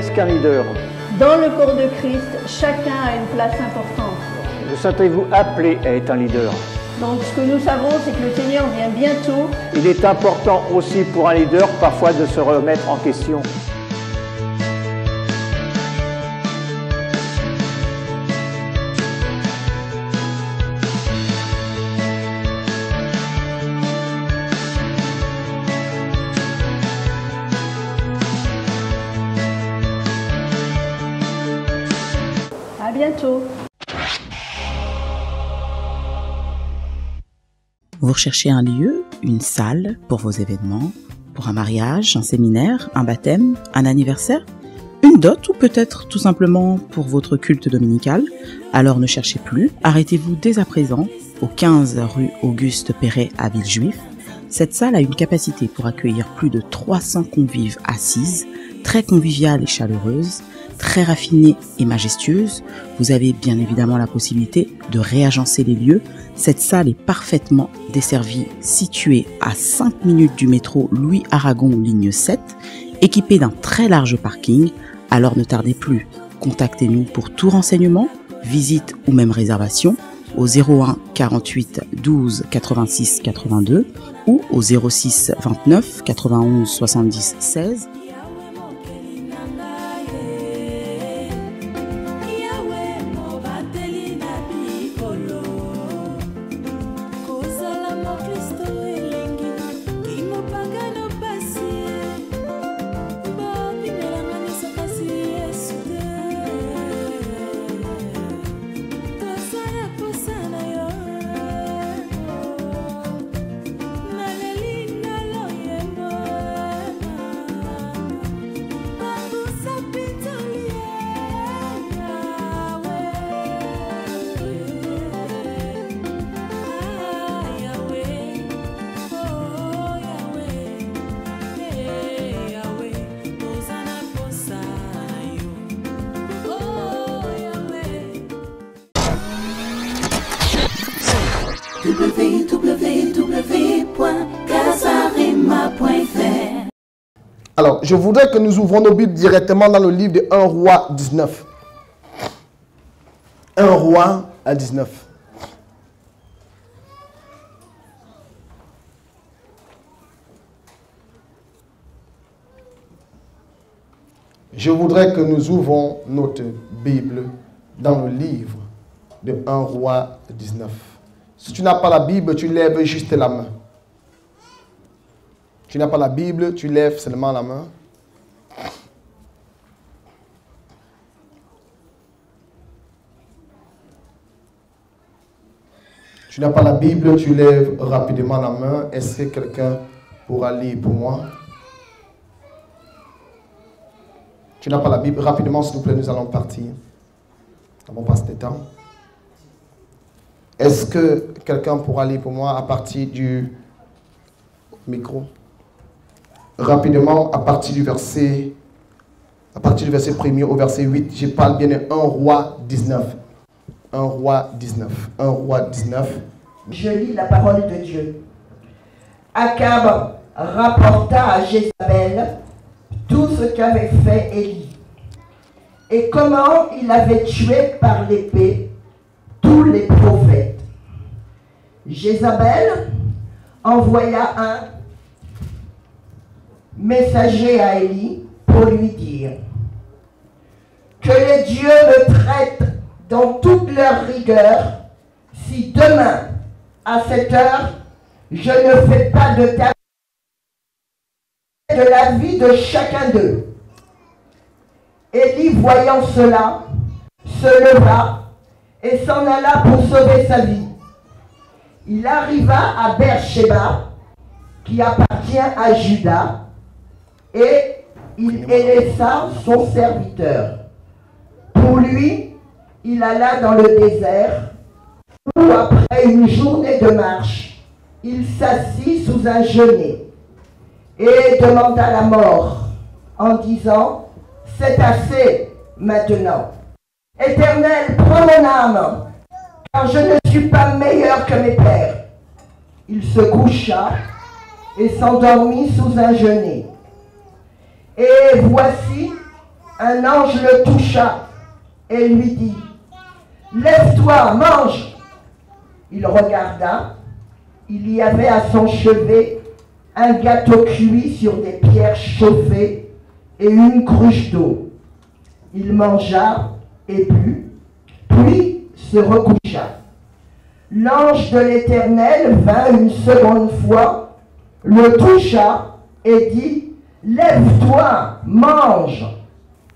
Qu'est-ce qu'un leader Dans le corps de Christ, chacun a une place importante. Vous sentez-vous appelé à être un leader Donc ce que nous savons, c'est que le Seigneur vient bientôt. Il est important aussi pour un leader parfois de se remettre en question. Vous recherchez un lieu, une salle pour vos événements, pour un mariage, un séminaire, un baptême, un anniversaire, une dot ou peut-être tout simplement pour votre culte dominical. Alors ne cherchez plus, arrêtez-vous dès à présent au 15 rue Auguste Perret à Villejuif. Cette salle a une capacité pour accueillir plus de 300 convives assises, très conviviale et chaleureuse, très raffinée et majestueuse. Vous avez bien évidemment la possibilité de réagencer les lieux. Cette salle est parfaitement desservie, située à 5 minutes du métro Louis Aragon ligne 7, équipée d'un très large parking. Alors ne tardez plus, contactez-nous pour tout renseignement, visite ou même réservation au 01 48 12 86 82 ou au 06 29 91 70 16 je voudrais que nous ouvrons nos Bibles directement dans le livre de 1 roi 19. 1 roi à 19. Je voudrais que nous ouvrons notre Bible dans le livre de 1 roi 19. Si tu n'as pas la Bible, tu lèves juste la main. Tu n'as pas la Bible, tu lèves seulement la main. Tu n'as pas la Bible, tu lèves rapidement la main. Est-ce que quelqu'un pourra lire pour moi? Tu n'as pas la Bible, rapidement s'il vous plaît, nous allons partir. Nous avons passé de temps. Est-ce que quelqu'un pourra lire pour moi à partir du micro? Rapidement, à partir du verset, à partir du verset 1 au verset 8, je parle bien de 1 roi 19. 1 roi 19. 1 roi 19. Je lis la parole de Dieu. Akab rapporta à Jézabel tout ce qu'avait fait Élie et comment il avait tué par l'épée tous les prophètes. Jézabel envoya un messager à Élie pour lui dire que les dieux me traitent dans toute leur rigueur si demain à cette heure je ne fais pas de ta de la vie de chacun d'eux. Élie, voyant cela, se leva et s'en alla pour sauver sa vie. Il arriva à Beersheba, qui appartient à Juda, et il laissa son serviteur. Pour lui, il alla dans le désert, où après une journée de marche, il s'assit sous un genêt et demanda la mort en disant, c'est assez maintenant. Éternel, prends mon âme, car je ne suis pas meilleur que mes pères. Il se coucha et s'endormit sous un genêt. Et voici, un ange le toucha et lui dit, Lève-toi, mange. Il regarda, il y avait à son chevet un gâteau cuit sur des pierres chauffées et une cruche d'eau. Il mangea et but, puis se recoucha. L'ange de l'Éternel vint une seconde fois, le toucha et dit, Lève-toi, mange,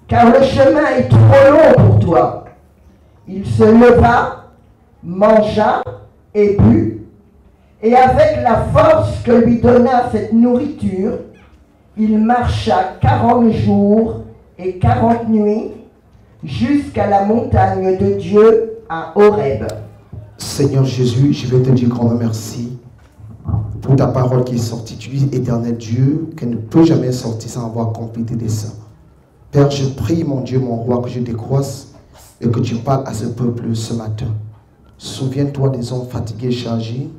car le chemin est trop long pour toi. Il se leva, mangea et but, et avec la force que lui donna cette nourriture, il marcha quarante jours et quarante nuits jusqu'à la montagne de Dieu à Horeb. Seigneur Jésus, je vais te dire grand merci pour ta parole qui est sortie. Tu dis, éternel Dieu, qu'elle ne peut jamais sortir sans avoir complété des saints. Père, je prie, mon Dieu, mon roi, que je décroisse et que tu parles à ce peuple ce matin. Souviens-toi des hommes fatigués, chargés,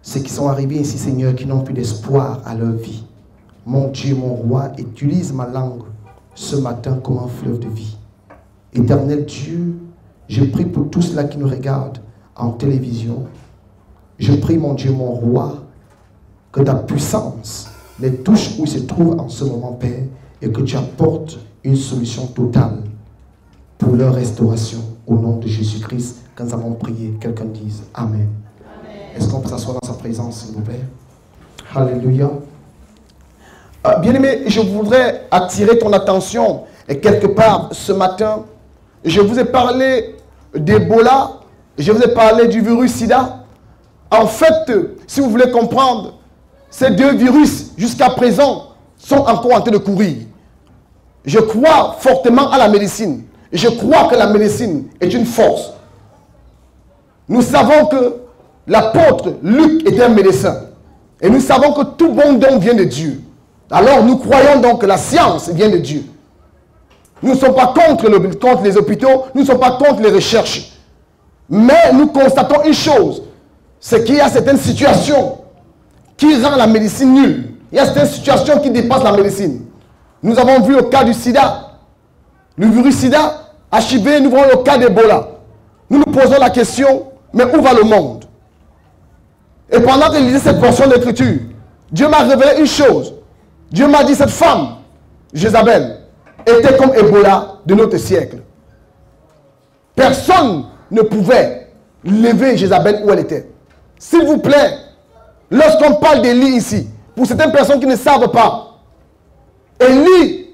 ceux qui sont arrivés ici, Seigneur, qui n'ont plus d'espoir à leur vie. Mon Dieu, mon roi, utilise ma langue ce matin comme un fleuve de vie. Éternel Dieu, je prie pour tous ceux qui nous regardent en télévision. Je prie, mon Dieu, mon roi, que ta puissance les touche où ils se trouvent en ce moment, Père, et que tu apportes une solution totale pour leur restauration. Au nom de Jésus-Christ, quand nous avons prié, quelqu'un dise Amen. Est-ce qu'on peut s'asseoir dans sa présence, s'il vous plaît? Alléluia. Euh, Bien-aimé, je voudrais attirer ton attention et quelque part ce matin. Je vous ai parlé d'Ebola, je vous ai parlé du virus sida. En fait, si vous voulez comprendre, ces deux virus, jusqu'à présent, sont encore en train de courir. Je crois fortement à la médecine. Je crois que la médecine est une force. Nous savons que l'apôtre Luc était un médecin. Et nous savons que tout bon don vient de Dieu. Alors nous croyons donc que la science vient de Dieu. Nous ne sommes pas contre, le- contre les hôpitaux, nous ne sommes pas contre les recherches. Mais nous constatons une chose, c'est qu'il y a certaines situations qui rendent la médecine nulle. Il y a certaines situations qui dépassent la médecine. Nous avons vu le cas du sida, le virus sida, HIV, nous voyons le cas d'Ebola. Nous nous posons la question, mais où va le monde? Et pendant que je lisais cette portion d'écriture, Dieu m'a révélé une chose. Dieu m'a dit, cette femme, Jézabel, était comme Ebola de notre siècle. Personne ne pouvait lever Jézabel où elle était. S'il vous plaît, lorsqu'on parle d'Élie ici, pour certaines personnes qui ne savent pas, Élie,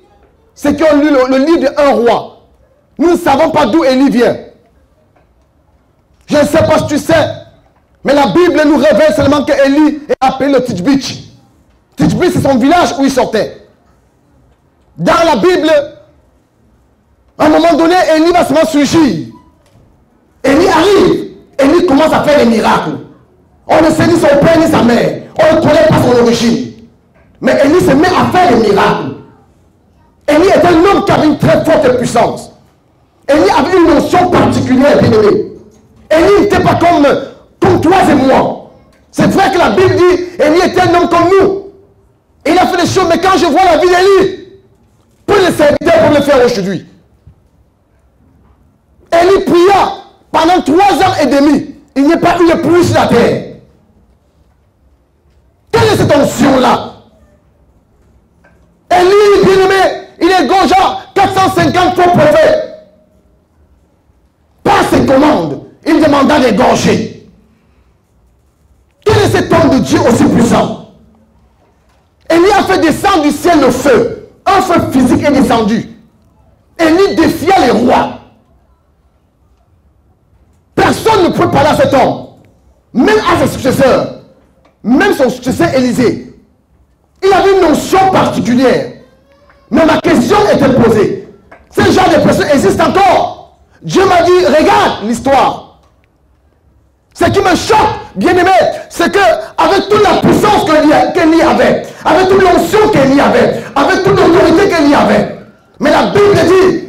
c'est qui ont lu le, le livre de un roi. Nous ne savons pas d'où Élie vient. Je ne sais pas si tu sais, mais la Bible nous révèle seulement que Élie est appelé le Titchbich. Titchbich, c'est son village où il sortait. Dans la Bible, à un moment donné, Élie va seulement surgir. Élie arrive. Élie commence à faire des miracles. On ne sait ni son père ni sa mère. On ne connaît pas son origine. Mais Élie se met à faire des miracles. Élie était un homme qui avait une très forte puissance. Élie avait une notion particulière, bien aimé. Élie n'était pas comme, toi et moi. C'est vrai que la Bible dit Élie était un homme comme nous. Il a fait des choses, mais quand je vois la vie d'Élie, peu de serviteurs peuvent le faire aujourd'hui. Élie pria pendant trois ans et demi. Il n'y a pas eu de pluie sur la terre. Cette onction-là Élie, bien aimé, il est gonja 450 faux prophètes. Par ses commandes, il demanda d'égorger. Quel est cet homme de Dieu aussi puissant? Élie a fait descendre du ciel le feu. Un feu physique est descendu. Élie défia les rois. Personne ne peut parler à cet homme. Même à ses successeurs. Même son successeur Élisée. Il avait une notion particulière. Mais ma question était posée. Ce genre de personnes existent encore. Dieu m'a dit, regarde l'histoire. Ce qui me choque, bien aimé, c'est que avec toute la puissance que qu'Élie avait, avec toute l'onction qu'Élie avait, avec toute l'autorité qu'Élie avait, mais la Bible dit,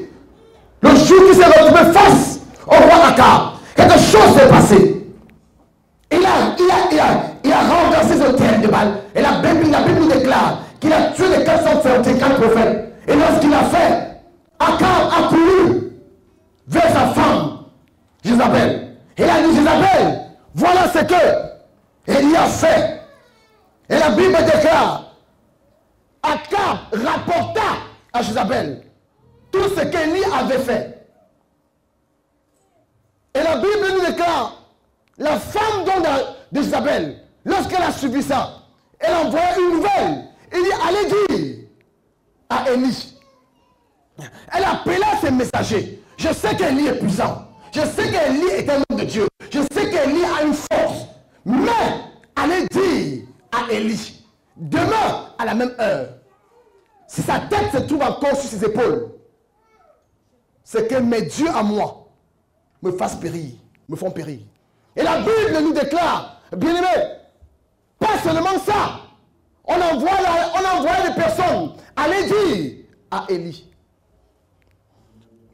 Akab rapporta à Jézabel tout ce qu'Élie avait fait. Et la Bible nous déclare, la femme de Jézabel, lorsqu'elle a subi ça, elle envoie une nouvelle. Il dit, allez dire à Élie. Elle appela ses messagers. Je sais qu'Élie est puissant. Je sais qu'Élie est un homme de Dieu. Je sais qu'Élie a une force. Mais allez dire à Élie, demain à la même heure, si sa tête se trouve encore sur ses épaules, c'est que mes dieux à moi me fassent périr, me font périr. Et la Bible nous déclare, bien aimé, pas seulement ça, on envoie, des personnes aller dire à Élie.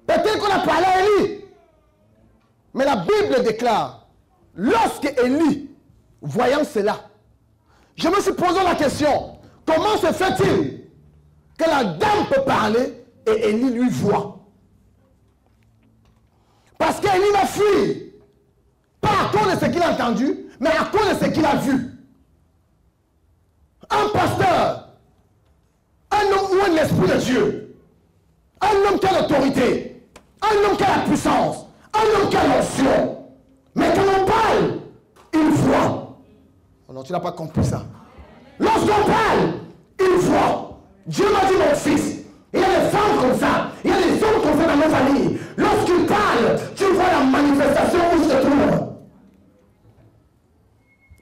Peut-être qu'on a parlé à Élie, mais la Bible déclare, lorsque Élie, voyant cela, je me suis posé la question, comment se fait-il que la dame peut parler et Élie lui voit? Parce qu'Élie m'a fui, pas à cause de ce qu'il a entendu, mais à cause de ce qu'il a vu. Un pasteur, un homme ou un esprit de Dieu, un homme qui a l'autorité, un homme qui a la puissance, un homme qui a l'onction. Mais quand on parle, il voit. Oh non, tu n'as pas compris ça. Lorsqu'on parle, il voit. Dieu m'a dit, mon fils, il y a des femmes comme ça, il y a des hommes comme ça dans nos familles. Lorsqu'ils parlent, tu vois la manifestation où se trouve.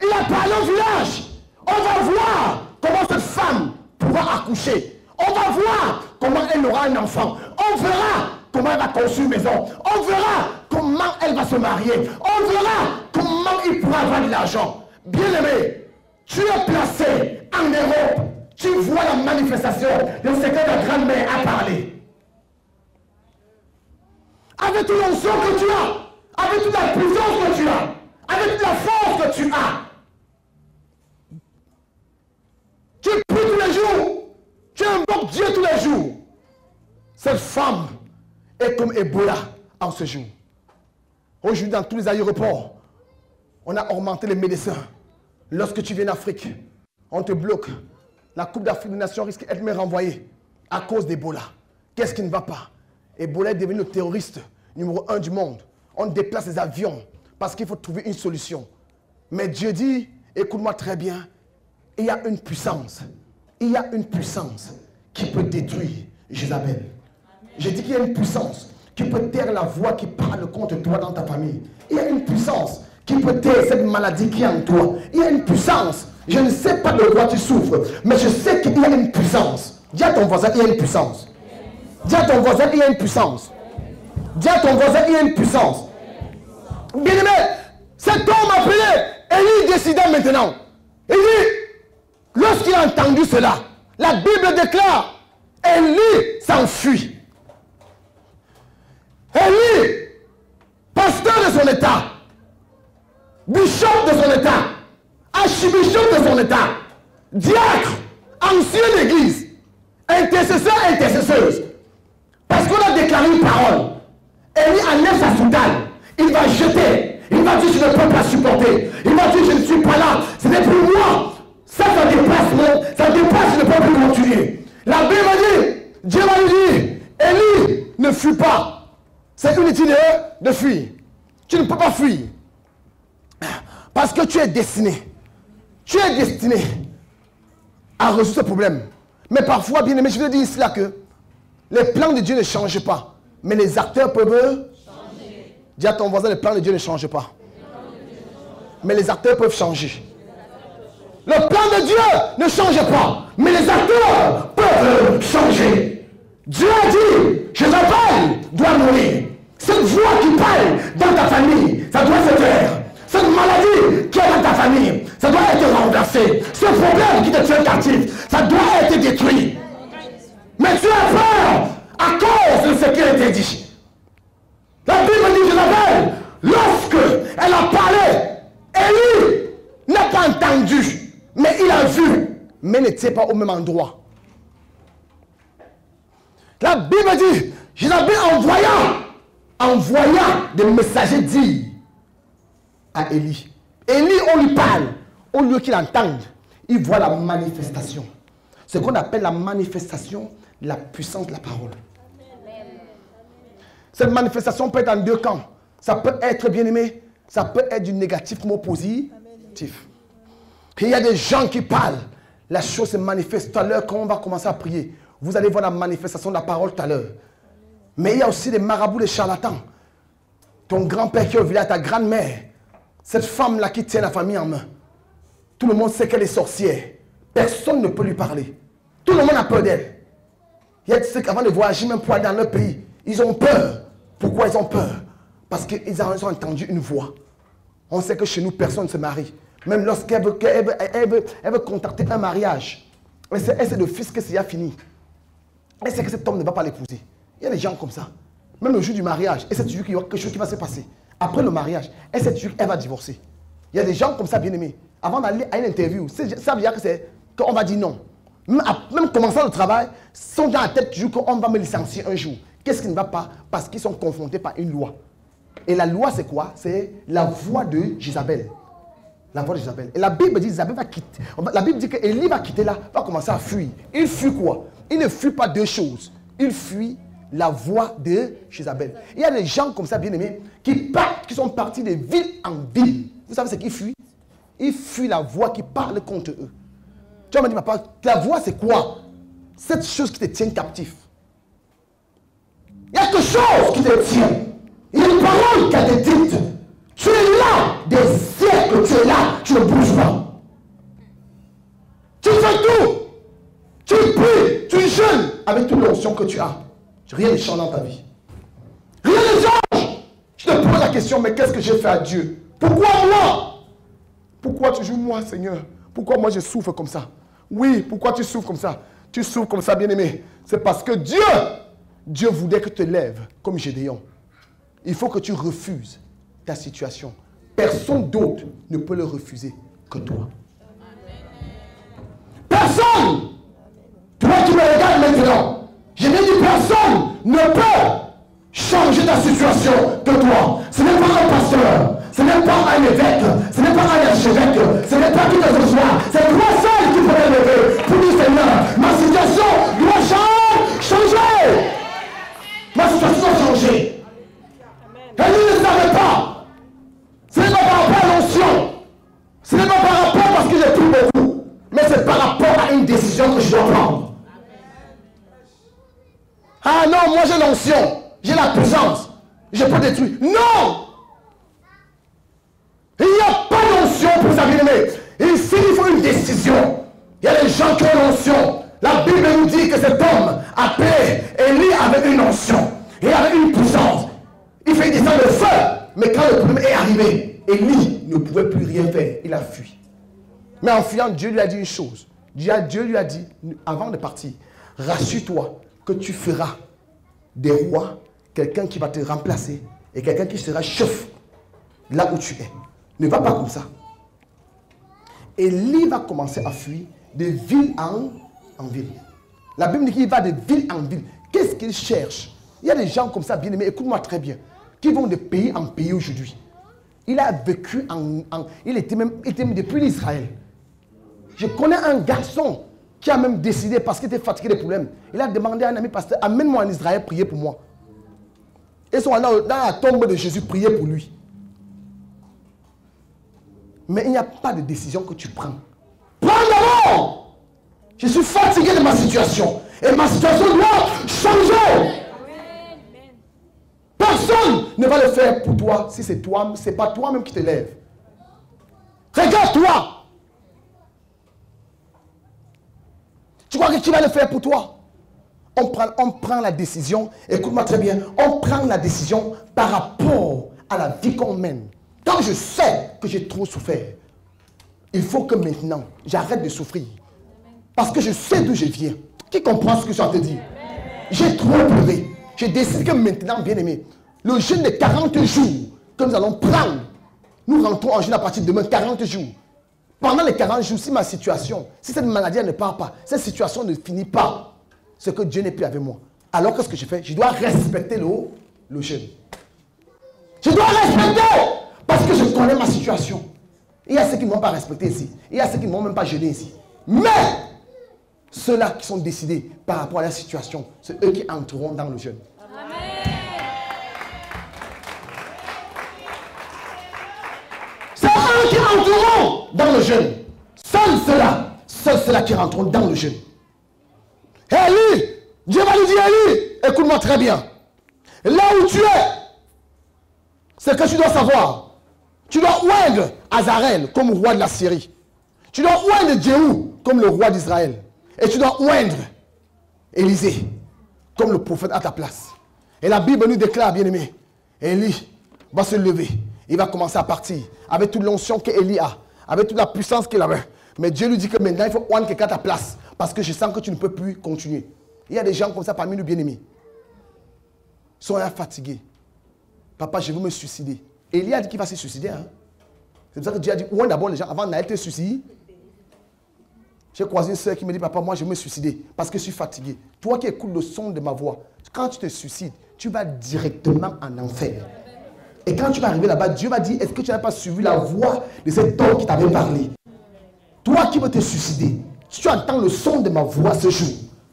Il a parlé au village. On va voir comment cette femme pourra accoucher. On va voir comment elle aura un enfant. On verra comment elle va construire une maison. On verra comment elle va se marier. On verra comment il pourra avoir de l'argent. Bien aimé, tu es placé en Europe. Tu vois la manifestation de ce que ta grand-mère a parlé. Avec toute l'onction que tu as, avec toute la puissance que tu as, avec toute la force que tu as, tu pries tous les jours, tu invoques Dieu tous les jours. Cette femme est comme Ebola en ce jour. Aujourd'hui, dans tous les aéroports, on a augmenté les médecins. Lorsque tu viens d'Afrique, on te bloque. La Coupe d'Afrique des Nations risque d'être renvoyée à cause d'Ebola. Qu'est-ce qui ne va pas? Ebola est devenu le terroriste numéro un du monde. On déplace les avions parce qu'il faut trouver une solution. Mais Dieu dit, écoute-moi très bien, il y a une puissance. Il y a une puissance qui peut détruire Jézabel. J'ai dit qu'il y a une puissance qui peut taire la voix qui parle contre toi dans ta famille. Il y a une puissance qui peut taire cette maladie qui est en toi. Il y a une puissance. Je ne sais pas de quoi tu souffres, mais je sais qu'il y a une puissance. Dis à ton voisin, il y a une puissance. Dis à ton voisin, il y a une puissance. Dis à ton voisin, il y a une puissance. Bien aimé, cet homme appelé, Élie décida maintenant. Il dit, lorsqu'il a entendu cela, la Bible déclare, Élie s'enfuit. Élie, pasteur de son état, bishop de son état, archibishop de son état, diacre, ancien d'église, intercesseur, intercesseuse. Parce qu'on a déclaré une parole. Élie enlève sa soutane. Il va jeter. Il va dire je ne peux pas supporter. Il va dire je ne suis pas là. Ce n'est plus moi. Ça, ça dépasse moi. Ça dépasse, je ne peux plus continuer. La Bible dit, Dieu m'a dit, Élie, ne fuis pas. C'est inutile de fuir. Tu ne peux pas fuir. Parce que tu es destiné. Tu es destiné à résoudre ce problème. Mais parfois, bien aimé, je veux dire cela que les plans de Dieu ne changent pas. Mais les acteurs peuvent changer. Dis à ton voisin, les plans de Dieu ne changent pas. Mais les acteurs peuvent changer. Le plan de Dieu ne change pas. Mais les acteurs peuvent changer. Dieu a dit, je t'appelle, doit mourir. Cette voix qui parle dans ta famille, ça doit se taire. Cette maladie qui est dans ta famille, ça doit être renversé. Ce problème qui te tient captif, ça doit être détruit. Mais tu as peur à cause de ce qui a été dit. La Bible dit, je l'appelle, lorsque elle a parlé, Élie n'a pas entendu, mais il a vu, mais n'était pas au même endroit. La Bible dit, Jézabel envoya, envoya des messagers dire à Élie. Élie, on lui parle. Au lieu qu'il entende, il voit la manifestation. Ce qu'on appelle la manifestation de la puissance de la parole. Cette manifestation peut être en deux camps. Ça peut être bien aimé, ça peut être du négatif comme au positif. Il y a des gens qui parlent. La chose se manifeste tout à l'heure quand on va commencer à prier? Vous allez voir la manifestation de la parole tout à l'heure. Mais il y a aussi des marabouts, des charlatans. Ton grand-père qui est au village, ta grand-mère, cette femme-là qui tient la famille en main. Tout le monde sait qu'elle est sorcière. Personne ne peut lui parler. Tout le monde a peur d'elle. Il y a ceux qui, avant de voyager même pour aller dans leur pays, ils ont peur. Pourquoi ils ont peur? Parce qu'ils ont entendu une voix. On sait que chez nous, personne ne se marie. Même lorsqu'elle veut, elle veut, elle veut- contacter un mariage, elle sait, elle sait d'office que c'est déjà fini. Elle sait que cet homme ne va pas l'épouser. Il y a des gens comme ça. Même le jour du mariage, elle sait toujours qu'il y aura quelque chose qui va se passer. Après le mariage, elle sait toujours qu'elle va divorcer. Il y a des gens comme ça, bien aimés. Avant d'aller à une interview, ça veut dire qu'on va dire non. Même, commençant le travail, sont dans la tête toujours qu'on va me licencier un jour. Qu'est-ce qui ne va pas? Parce qu'ils sont confrontés par une loi. Et la loi, c'est quoi? C'est la voix de Jézabel. La voix de Jézabel. Et la Bible dit Jézabel va quitter. La Bible dit qu'Élie va quitter là, va commencer à fuir. Il fuit quoi? Il ne fuit pas deux choses. Il fuit la voix de Jézabel. Il y a des gens comme ça, bien aimés, qui partent, qui sont partis de ville en ville. Vous savez ce qu'ils fuient Ils fuient la voix qui parle contre eux. Tu me dire, papa, la voix c'est quoi? Cette chose qui te tient captif. Il y a quelque chose qui te tient. Il y a une parole qui a été dite. Tu es là des siècles, tu es là, tu ne bouges pas. Tu fais tout. Tu pries, tu jeûnes avec toute l'onction que tu as. Rien ne change dans ta vie. Rien ne change. Je te pose la question, mais qu'est-ce que j'ai fait à Dieu? Pourquoi moi? Pourquoi toujours moi, Seigneur? Pourquoi moi je souffre comme ça? Oui, pourquoi tu souffres comme ça? Tu souffres comme ça, bien-aimé. C'est parce que Dieu, Dieu voulait que tu te lèves comme Gédéon. Il faut que tu refuses ta situation. Personne d'autre ne peut le refuser que toi. Personne Toi qui me regardes maintenant, je vais dire personne ne peut changer ta situation que toi. Ce n'est pas un pasteur, ce n'est pas un évêque, ce n'est pas un archevêque, ce n'est pas qui que ce soit. C'est toi seul qui peux le lever pour dire Seigneur, ma situation doit cha- changer. Ma situation doit changer. Elle ne savait pas. Ah non, moi j'ai l'onction. J'ai la puissance. Je peux détruire. Non Il n'y a pas d'onction pour ça, bien aimé. Ici, il faut une décision. Il y a des gens qui ont l'onction. La Bible nous dit que cet homme appelé Élie avait une onction. Il avait une puissance. Il fait descendre le feu. Mais quand le problème est arrivé, Élie ne pouvait plus rien faire. Il a fui. Mais en fuyant, Dieu lui a dit une chose. Dieu lui a dit, avant de partir, rassure-toi que tu feras des rois quelqu'un qui va te remplacer et quelqu'un qui sera chef là où tu es. Ne va pas comme ça. Élie va commencer à fuir de ville en, ville. La Bible dit qu'il va de ville en ville. Qu'est-ce qu'il cherche? Il y a des gens comme ça, bien aimés, écoute-moi très bien, qui vont de pays en pays aujourd'hui? Il a vécu en, il était même, il était depuis l'Israël. Je connais un garçon qui a même décidé, parce qu'il était fatigué des problèmes, il a demandé à un ami pasteur, amène-moi en Israël, prier pour moi. Ils sont allés dans, la tombe de Jésus, prier pour lui. Mais il n'y a pas de décision que tu prends. Prends d'abord Je suis fatigué de ma situation. Et ma situation doit changer. Personne ne va le faire pour toi si c'est toi, c'est pas toi-même qui te lèves. Regarde-toi. Tu crois que qui va le faire pour toi? On prend, on prend la décision, écoute-moi très bien, on prend la décision par rapport à la vie qu'on mène. Quand je sais que j'ai trop souffert, il faut que maintenant, j'arrête de souffrir. Parce que je sais d'où je viens. Qui comprend ce que je suis en train de dire? J'ai trop pleuré. J'ai décidé que maintenant, bien aimé, le jeûne de 40 jours que nous allons prendre, nous rentrons en jeûne à partir de demain 40 jours. Pendant les 40 jours, si ma situation, si cette maladie elle ne part pas, cette situation ne finit pas, c'est que Dieu n'est plus avec moi. Alors qu'est-ce que je fais Je dois respecter le, le jeûne. Je dois respecter parce que je connais ma situation. Il y a ceux qui ne m'ont pas respecté ici. Il y a ceux qui ne m'ont même pas jeûné ici. Mais ceux-là qui sont décidés par rapport à la situation, c'est eux qui entreront dans le jeûne. C'est eux qui entreront dans le jeûne. Seuls ceux-là, seuls ceux-là qui rentreront dans le jeûne. Élie, Dieu va lui dire, Élie, écoute-moi très bien. Là où tu es, c'est que tu dois savoir. Tu dois oindre Azarel comme roi de la Syrie. Tu dois oindre Jéhu comme le roi d'Israël. Et tu dois oindre Élisée comme le prophète à ta place. Et la Bible nous déclare, bien aimé, Élie va se lever. Il va commencer à partir avec toute l'onction qu'Élie a, avec toute la puissance qu'il avait. Mais Dieu lui dit que maintenant, il faut oindre quelqu'un à ta place. Parce que je sens que tu ne peux plus continuer. Il y a des gens comme ça parmi nous bien-aimés. Ils sont fatigués. Papa, je veux me suicider. Élie a dit qu'il va se suicider. Hein? C'est pour ça que Dieu a dit, oindre d'abord les gens? Avant d'aller te suicider. J'ai croisé une soeur qui me dit, papa, moi je vais me suicider parce que je suis fatigué. Toi qui écoutes le son de ma voix, quand tu te suicides, tu vas directement en enfer. Et quand tu vas arriver là-bas, Dieu va dire, est-ce que tu n'as pas suivi la voix de cet homme qui t'avait parlé? Toi qui veux te suicider, si tu entends le son de ma voix ce jour,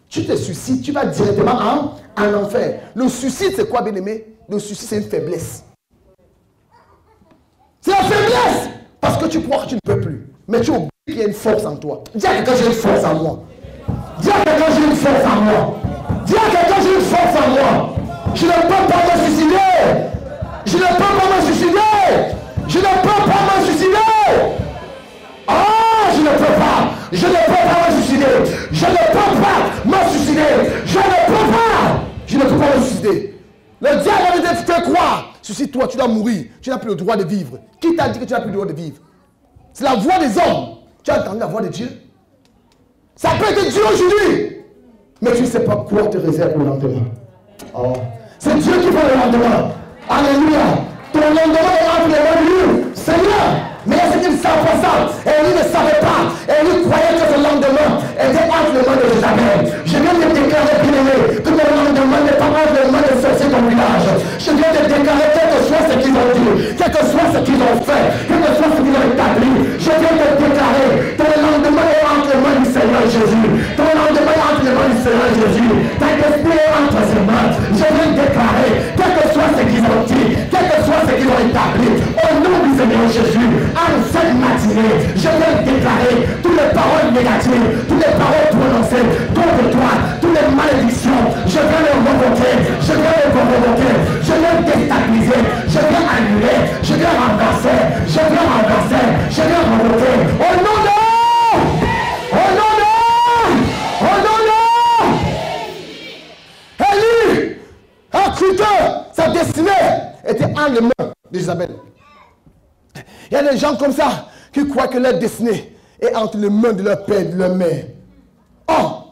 tu te suicides, tu vas directement en, en enfer. Le suicide, c'est quoi, bien aimé Le suicide, c'est une faiblesse. C'est la faiblesse parce que tu crois que tu ne peux plus. Mais tu oublies qu'il y a une force en toi. Dis à quelqu'un, j'ai une force en moi. Dis à quelqu'un, j'ai une force en moi. Dis à quelqu'un, j'ai une force en moi. Je ne peux pas me suicider. Je ne peux pas me suicider. Je ne peux pas me suicider. Ah, je ne peux pas. Je ne peux pas me suicider. Je ne peux pas me suicider. Je ne peux pas. Je ne peux pas me suicider. Le diable dit, fais croire. Suicide-toi, tu dois mourir. Tu n'as plus le droit de vivre. Qui t'a dit que tu n'as plus le droit de vivre? C'est la voix des hommes. Tu as entendu la voix de Dieu? Ça peut être Dieu aujourd'hui. Mais tu ne sais pas quoi te réserve le lendemain. Oh. C'est Dieu qui fait le lendemain. Alléluia. Ton lendemain est entre les mains. Seigneur. Mais il y a ceux qui ne savent pas ça. Et lui ne savait pas. Et lui croyait que ce lendemain était entre les mains de Jézabel. Je viens de déclarer, bien aimé, que mon lendemain n'est pas entre les mains de sorciers ton village. Je viens de déclarer, quel que soit ce qu'ils ont dit, quel que soit ce qu'ils ont fait, quel que soit ce qu'ils ont établi, je viens de déclarer, ton lendemain entre Seigneur Jésus. Entre Seigneur Jésus. Entre. Je de déclarer, quel que soit ce qu'ils ont dit, quel que soit ce qu'ils ont établi, au nom du Seigneur Jésus, en cette matinée, je viens déclarer toutes les paroles négatives, toutes les paroles prononcées contre toi, toutes les malédictions, je viens les revoquer, je viens les revoquer, je viens déstabiliser, je viens annuler, je viens renverser, je viens renverser, je viens revoquer. Au nom de un cruteur, sa destinée était en les mains d'Isabelle. Il y a des gens comme ça qui croient que leur destinée est entre les mains de leur père et de leur mère. Oh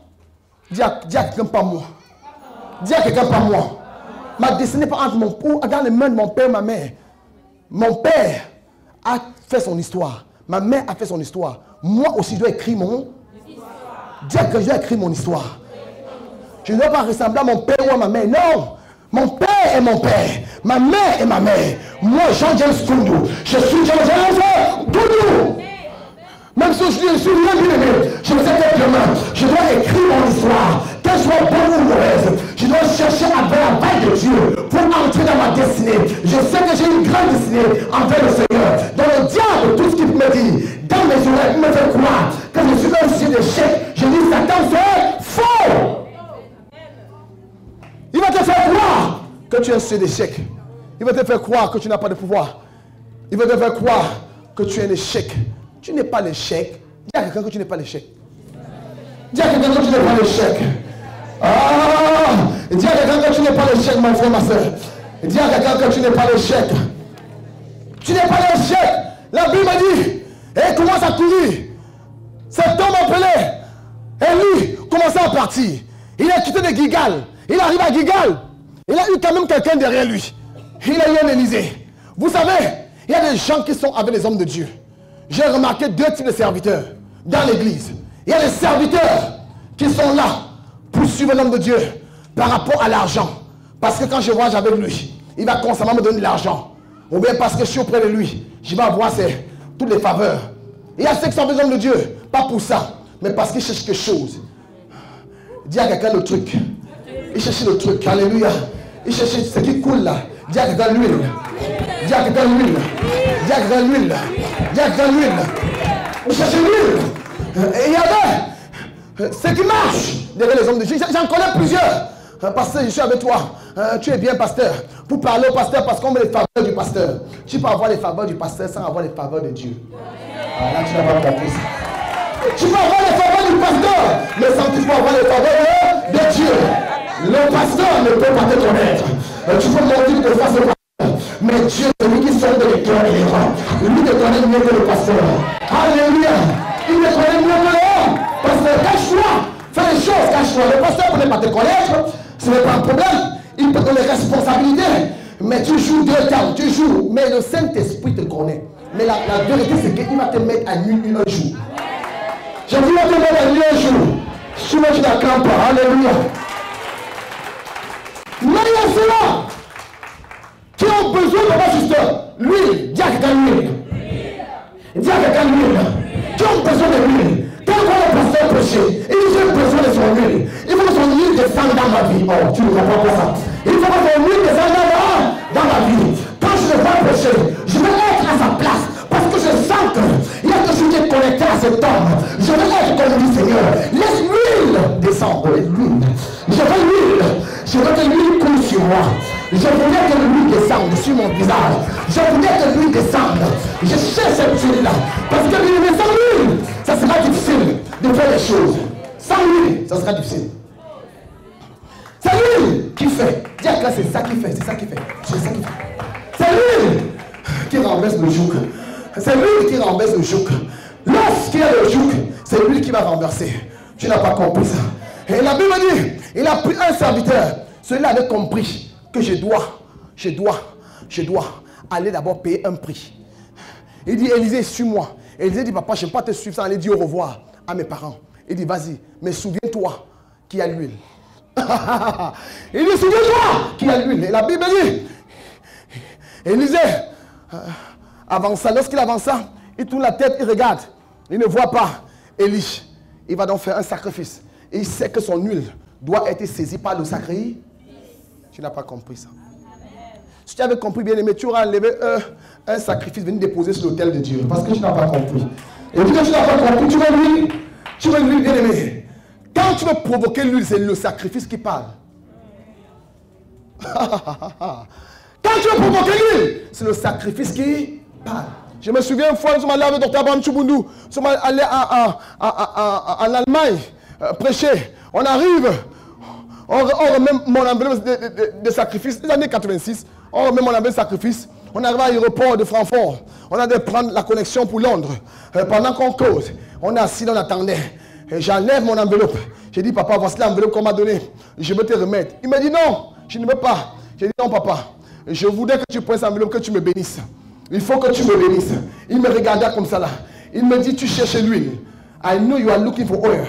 Dis à, quelqu'un pas moi. Dis à quelqu'un pas moi. Ma destinée n'est pas entre mon dans les mains de mon père et ma mère. Mon père a fait son histoire. Ma mère a fait son histoire. Moi aussi, je dois écrire mon Dis à que je dois écrire mon histoire. Je ne dois pas ressembler à mon père ou à ma mère. Non. Mon père est mon père. Ma mère est ma mère. Moi, Jean-James Koundou. Je suis Jean-James Koundou. Même si je suis bien aimé, je sais que demain, je dois écrire mon histoire, qu'elle soit bonne ou mauvaise. Je dois chercher faire la paix de Dieu pour entrer dans ma destinée. Je sais que j'ai une grande destinée envers le Seigneur. Dans le diable, tout ce qu'il me dit, dans mes oreilles, me fait croire que je suis un sujet d'échec. Je dis, Satan, c'est faux. Va te faire croire que tu es un sujet d'échec. Il va te faire croire que tu n'as pas de pouvoir. Il va te faire croire que tu es un échec. Tu n'es pas l'échec. Dis à quelqu'un que tu n'es pas l'échec. Dis à quelqu'un que tu n'es pas l'échec. Ah! Dis à quelqu'un que tu n'es pas l'échec, mon frère, ma soeur. Dis à quelqu'un que tu n'es pas l'échec. Tu n'es pas l'échec. La Bible dit, et commence à courir. Cet homme appelé, et lui commençait à partir. Il a quitté de Gigal. Il arrive à Gigal. Il a eu quand même quelqu'un derrière lui. Il a eu un Élysée. Vous savez, il y a des gens qui sont avec les hommes de Dieu. J'ai remarqué deux types de serviteurs dans l'église. Il y a les serviteurs qui sont là pour suivre l'homme de Dieu. par rapport à l'argent. Parce que quand je voyage avec lui, il va constamment me donner de l'argent. Ou bien parce que je suis auprès de lui, je vais avoir ses- toutes les faveurs. Il y a ceux qui sont besoin de Dieu, pas pour ça, mais parce qu'ils cherchent quelque chose. Dis à quelqu'un le truc. Il cherchait le truc. Alléluia. Il cherchait ce qui coule là. Dis à quelqu'un l'huile. Dis à quelqu'un l'huile. Dis à quelqu'un l'huile. Dis à quelqu'un l'huile. Il cherchait l'huile. Et il y avait ce qui marche derrière les hommes de Dieu. J'en connais plusieurs. Euh, Pasteur, je suis avec toi. Euh, tu es bien pasteur. Pour parler au pasteur parce qu'on met les faveurs du pasteur. Tu peux avoir les faveurs du pasteur sans avoir les faveurs de Dieu. Là, tu n'as pas compris. Tu peux avoir les faveurs du pasteur, mais sans tu peux avoir les faveurs de Dieu. Le pasteur ne peut pas te connaître. Euh, Tu peux mentir de face au pasteur. Mais Dieu, c'est lui qui sonde les cœurs et les. Lui te connaît mieux que le pasteur. Alléluia. Il te connaît mieux que l'homme. Pasteur, cache-toi. Fais les choses, cache-toi. Le pasteur ne peut pas te connaître. Ce n'est pas un problème. Il peut te donner responsabilités. Mais tu joues deux temps, tu joues. Mais le Saint-Esprit te connaît. Mais la, la vérité, c'est qu'il va te mettre à nu un jour. Je à te mettre à nu un jour. Souvent tu n'acclams pas. Alléluia. Mais il y a ceux-là qui ont besoin de sister. L'huile, dis à quelqu'un l'huile. Dis à quelqu'un l'huile. Qui ont besoin de l'huile. Quand on le pasteur prêcher, il dit j'ai besoin de son huile. Il faut que son huile descende dans ma vie. Oh, tu ne comprends pas ça. Il faut que son huile descende dans dans ma vie. Quand je le vois prêcher, je vais être à sa place. Parce que je sens qu'il y a quelque chose qui est connecté à cet homme. Je veux être comme lui, Seigneur. Laisse l'huile descendre. Je veux l'huile. Je veux que l'huile coule sur moi. Je voulais que l'huile descende sur mon visage. Je voulais que l'huile descende. Je cherche cette huile-là. Parce que sans l'huile, ça sera difficile de faire les choses. Sans l'huile, ça sera difficile. C'est l'huile qui fait. Dis à c'est ça qui fait. C'est ça qui fait. C'est ça qui fait. C'est l'huile qui renverse le joug. C'est l'huile qui renverse le joug. Lorsqu'il y a le joug, c'est l'huile qui va renverser. Tu n'as pas compris ça. Et la Bible dit, il a pris un serviteur. Celui-là avait compris que je dois, je dois, je dois aller d'abord payer un prix. Il dit, Élisée, suis-moi. Élisée dit, papa, je ne vais pas te suivre sans aller dire au revoir à mes parents. Il dit, vas-y, mais souviens-toi qu'il y a l'huile. il dit, souviens-toi qu'il y a l'huile. Et la Bible dit, Élisée euh, avança. Lorsqu'il avança, il tourne la tête, il regarde. Il ne voit pas Élie. Il va donc faire un sacrifice. Et il sait que son huile doit être saisie par le sacrifice. Tu n'as pas compris ça. Si tu avais compris, bien aimé, tu auras enlevé un, un sacrifice, venu déposer sur l'autel de Dieu. Parce que tu n'as pas compris. Et puis que tu n'as pas compris, tu veux l'huile. Tu veux l'huile, bien aimé. Quand tu veux provoquer l'huile, c'est le sacrifice qui parle. Quand tu veux provoquer l'huile, c'est le sacrifice qui parle. Je me souviens une fois, nous sommes allés avec Dr. Abraham Chubundu. Nous sommes allés en Allemagne euh, prêcher. On arrive, on, on remet mon enveloppe de, sacrifice, les années 86, on remet mon enveloppe de sacrifice. On arrive à l'aéroport de Francfort. On a de prendre la connexion pour Londres. Euh, pendant qu'on cause, on est assis, on attendait. Et J'enlève mon enveloppe. J'ai dit, papa, voici l'enveloppe qu'on m'a donnée. Je veux te remettre. Il m'a dit, non, je ne veux pas. J'ai dit, non, papa, je voudrais que tu prennes cette enveloppe, que tu me bénisses. Il faut que tu me bénisses. Il me regardait comme ça là. Il me dit, tu cherches l'huile. I know you are looking for oil.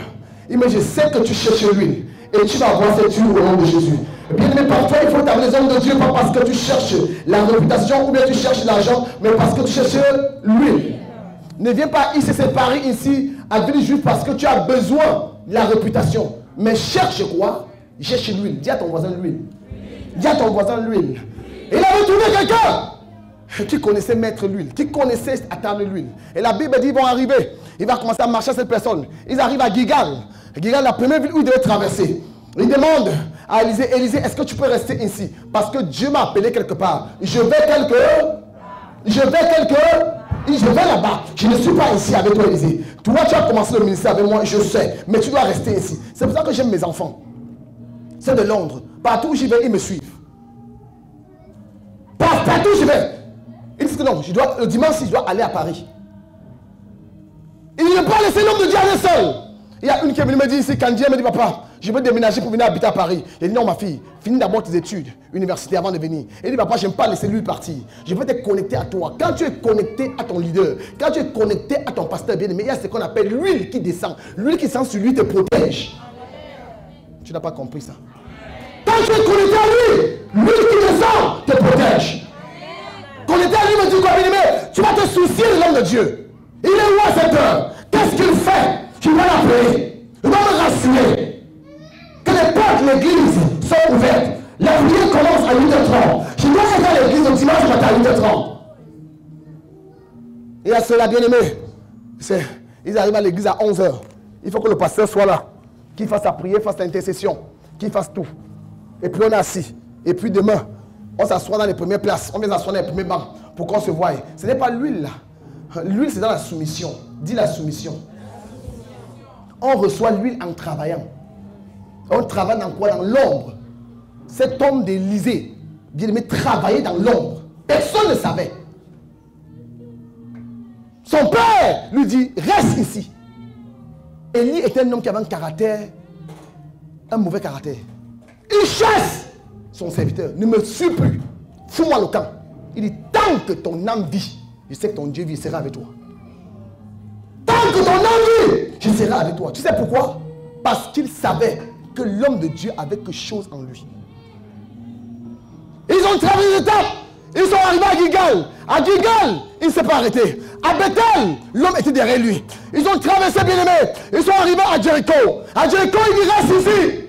Il me dit, je sais que tu cherches l'huile. Et tu vas avoir cette huile au nom de Jésus. Bien aimé, parfois il faut t'amener les hommes de Dieu, pas parce que tu cherches la réputation ou bien tu cherches l'argent, mais parce que tu cherches l'huile. Ne viens pas ici séparer ici à venir juste parce que tu as besoin de la réputation. Mais cherche quoi? Cherche l'huile. Dis à ton voisin l'huile. Dis à ton voisin l'huile. Il avait trouvé quelqu'un qui connaissait mettre l'huile, qui connaissait attendre l'huile. Et la Bible dit, ils vont arriver. Il va commencer à marcher cette personne. Ils arrivent à Gigal. Gigal, la première ville où il devait traverser. Il demande à Élisée, Élisée, est-ce que tu peux rester ici Parce que Dieu m'a appelé quelque part. Je vais quelque... Je vais quelque... Je vais là-bas. Je ne suis pas ici avec toi, Élisée. Toi, tu as commencé le ministère avec moi, je sais. Mais tu dois rester ici. C'est pour ça que j'aime mes enfants. C'est de Londres. Partout où j'y vais, ils me suivent. Par- Partout où je vais. Ils disent que non, je dois, le dimanche, je dois aller à Paris. Il ne pas laisser l'homme de Dieu aller seul. Il y a une qui est venue me dire ici, Candy, elle me dit, papa, je veux déménager pour venir habiter à Paris. J'ai dit, non, ma fille, finis d'abord tes études universitaires avant de venir. Elle dit, papa, je n'aime pas laisser lui partir. Je veux te connecter à toi. Quand tu es connecté à ton leader, quand tu es connecté à ton pasteur bien-aimé, il y a ce qu'on appelle l'huile qui descend. L'huile qui descend sur lui te protège. Tu n'as pas compris ça. Quand tu es connecté à lui, lui qui descend te protège. Connecté à lui me dit quoi, bien aimé Tu vas te soucier de l'homme de Dieu. Il est où à cette heure Qu'est-ce qu'il fait? Tu vas l'appeler. Il va me rassurer. Que les portes de l'église sont ouvertes. La prière commence à 8h30. Je dois être à l'église le dimanche matin à 8h30. Et à cela, bien aimé, ils arrivent à l'église à 11h. Il faut que le pasteur soit là, qu'il fasse la prière, fasse l'intercession, qu'il fasse tout. Et puis on est assis. Et puis demain, on s'assoit dans les premières places, on vient s'asseoir dans les premiers bancs pour qu'on se voie. Ce n'est pas l'huile là. L'huile, c'est dans la soumission. Dis la soumission. On reçoit l'huile en travaillant. On travaille dans quoi? Dans l'ombre. Cet homme d'Élysée, bien aimé, travaillait dans l'ombre. Personne ne savait. Son père lui dit, reste ici. Élie était un homme qui avait un caractère, un mauvais caractère. Il chasse son serviteur, ne me suis plus. Fous-moi le camp. Il dit, tant que ton âme vit, je sais que ton Dieu vit, avec toi. Que ton vit, je serai avec toi. Tu sais pourquoi? Parce qu'il savait que l'homme de Dieu avait quelque chose en lui. Ils ont traversé les étapes. Ils sont arrivés à Gigal. À Gigal, il ne s'est pas arrêté. À Bethel, l'homme était derrière lui. Ils ont traversé bien aimé. Ils sont arrivés à Jericho. À Jericho, il dit reste ici.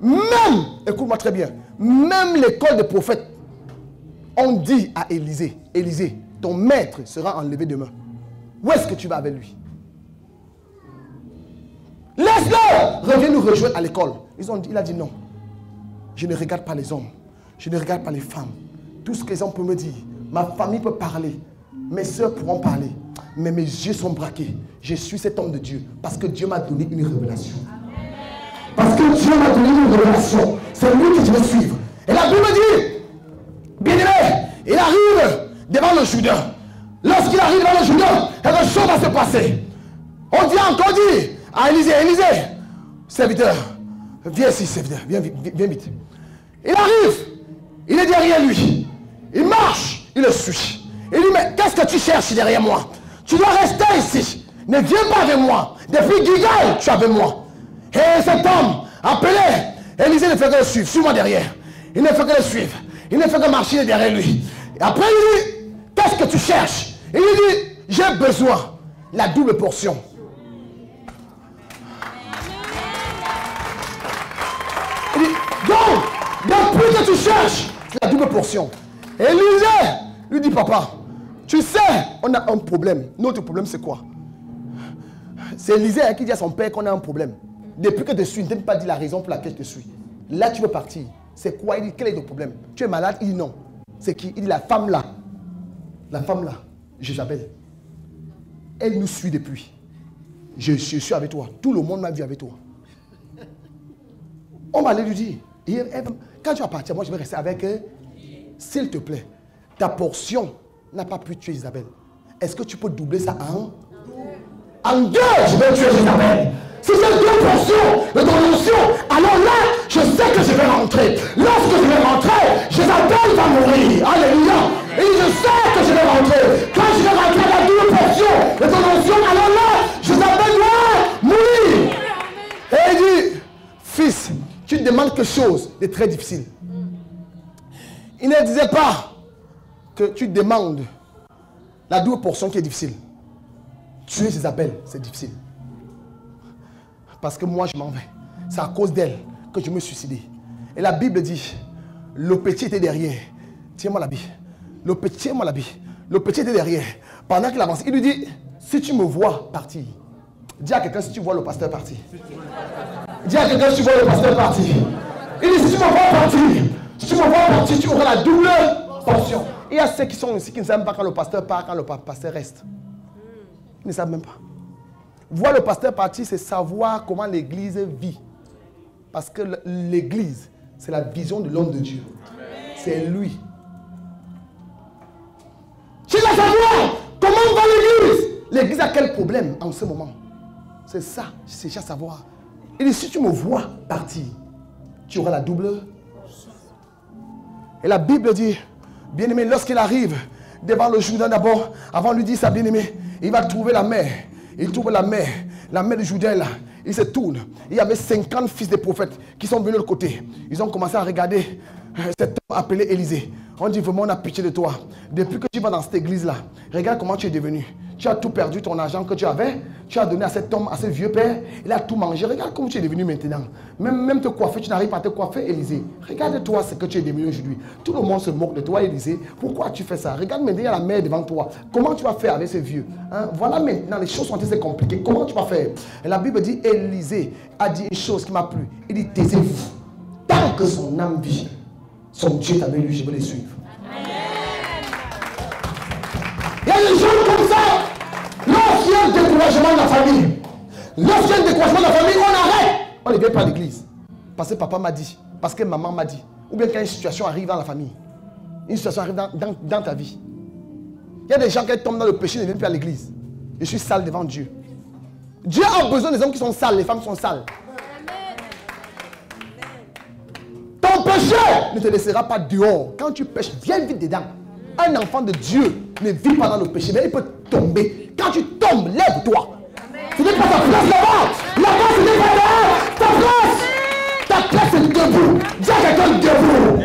Même, écoute-moi très bien, même l'école des prophètes, on dit à Élisée, Élisée, ton maître sera enlevé demain. Où est-ce que tu vas avec lui? Laisse-le Reviens nous rejoindre à l'école. Ils ont il a dit non. Je ne regarde pas les hommes. Je ne regarde pas les femmes. Tout ce que les hommes peuvent me dire. Ma famille peut parler. Mes soeurs pourront parler. Mais mes yeux sont braqués. Je suis cet homme de Dieu. Parce que Dieu m'a donné une révélation. Parce que Dieu m'a donné une révélation. C'est lui que je suivre. Et la Bible dit, bien aimé, il arrive devant le Judas. Lorsqu'il arrive devant le Judas, quelque chose va se passer. On dit encore dit à Élisée, Élisée, serviteur, viens ici, serviteur, viens, vite, viens vite. Il arrive, il est derrière lui. Il marche, il le suit. Il dit, mais qu'est-ce que tu cherches derrière moi? Tu dois rester ici. Ne viens pas avec moi. Depuis Gigal, tu es avec moi. Et cet homme, appelé, Élisée ne fait que le suivre. Suis-moi derrière. Il ne fait que le suivre. Il ne fait que marcher derrière lui. Après, il dit, qu'est-ce que tu cherches? Il lui dit, j'ai besoin. La double portion. Donc, depuis que tu cherches, la double portion. Élisée lui dit, papa, tu sais, on a un problème. Notre problème, c'est quoi? C'est Élisée qui dit à son père qu'on a un problème. Depuis que tu suis, ne t'aimes pas dit la raison pour laquelle je te suis. Là, tu veux partir. C'est quoi? Il dit, quel est le problème? Tu es malade? Il dit non. C'est qui? Il dit, la femme là. La femme là, Jézabel. Elle nous suit depuis. Je, je suis avec toi. Tout le monde m'a vu avec toi. On va aller lui dire, quand tu vas partir, moi je vais rester avec elle. S'il te plaît, ta portion n'a pas pu tuer Isabelle. Est-ce que tu peux doubler ça en En deux, je vais tuer Isabelle. Si j'ai deux portions de ton alors là, je sais que je vais rentrer. Lorsque je vais rentrer, Jézabel va mourir. Alléluia. Et je sais que je vais rentrer. Quand je vais rentrer la double portion de ton alors là, Jézabel doit mourir. Et il dit, fils, tu demandes quelque chose de très difficile. Il ne disait pas que tu demandes la double portion qui est difficile. Tuer Isabelle, c'est difficile. Parce que moi, je m'en vais. C'est à cause d'elle que je me suis suicidé. Et la Bible dit, le petit était derrière. Tiens-moi l'habit. Le petit, tiens-moi l'habit. Le petit était derrière. Pendant qu'il avance, il lui dit, si tu me vois partir, dis à quelqu'un si tu vois le pasteur partir. Dis à quelqu'un tu vois le pasteur partir. Il dit, si tu me vois partir, si tu me vois partir, tu auras la double portion. Il y a ceux qui sont ici qui ne savent pas quand le pasteur part, quand le pa- pasteur reste. Ils ne savent même pas. Voir le pasteur partir, c'est savoir comment l'église vit. Parce que l'église, c'est la vision de l'homme de Dieu. C'est lui. Tu dois savoir comment va l'église? L'église a quel problème en ce moment? C'est ça, c'est ça savoir. Il dit, si tu me vois partir, tu auras la double. Et la Bible dit, bien-aimé, lorsqu'il arrive devant le Jourdain d'abord, avant de lui dire ça, bien-aimé, il va trouver la mer. Il trouve la mer, la mer du Jourdain là. il se tourne. Il y avait 50 fils de prophètes qui sont venus de côté. Ils ont commencé à regarder euh, cet homme appelé Élisée. On dit vraiment, on a pitié de toi. Depuis que tu vas dans cette église-là, regarde comment tu es devenu. Tu as tout perdu, ton argent que tu avais. Tu as donné à cet homme, à ce vieux père. Il a tout mangé. Regarde comment tu es devenu maintenant. Même, même te coiffer, tu n'arrives pas à te coiffer, Élisée. Regarde-toi ce que tu es devenu aujourd'hui. Tout le monde se moque de toi, Élisée. Pourquoi tu fais ça? Regarde maintenant, il y a la mer devant toi. Comment tu vas faire avec ce vieux hein? Voilà maintenant, les choses sont assez compliquées. Comment tu vas faire? Et la Bible dit, Élisée a dit une chose qui m'a plu. Il dit, taisez-vous. Tant que son âme vit, son Dieu est avec lui, je veux les suivre. Il y a des gens comme ça. Découragement dans la famille, lorsqu'il y a un découragement dans la famille, on arrête. On ne vient pas à l'église. Parce que papa m'a dit, parce que maman m'a dit. Ou bien quand une situation arrive dans la famille, une situation arrive dans, dans- dans ta vie. Il y a des gens qui tombent dans le péché ne viennent plus à l'église. Je suis sale devant Dieu. Dieu a besoin des hommes qui sont sales, les femmes sont sales. Ton péché ne te laissera pas dehors. Quand tu pêches, viens vite dedans. Un enfant de Dieu ne vit pas dans le péché, mais il peut tomber. Quand tu tombes, lève-toi. Ce n'est pas ta place là-bas. Là-bas, ce n'est pas. Ta place. Ta place est debout. Dis à quelqu'un debout.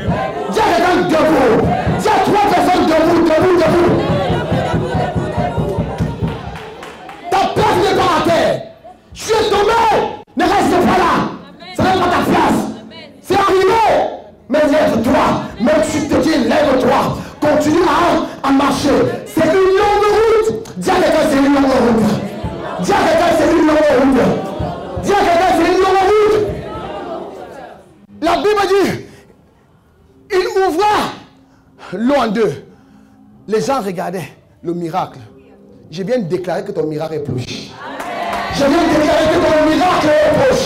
Dis à debout. Dis trois personnes debout, debout, debout. Ta place n'est pas à terre. Tu es tombé. Ne reste pas là. Ce n'est pas ta place. C'est arrivé. Mais lève-toi. Même si tu te dis, lève-toi. Continue à marcher. La Bible dit, il ouvra l'eau en deux. Les gens regardaient le miracle. Je viens de déclarer que ton miracle est proche. Je viens de déclarer que ton miracle est proche.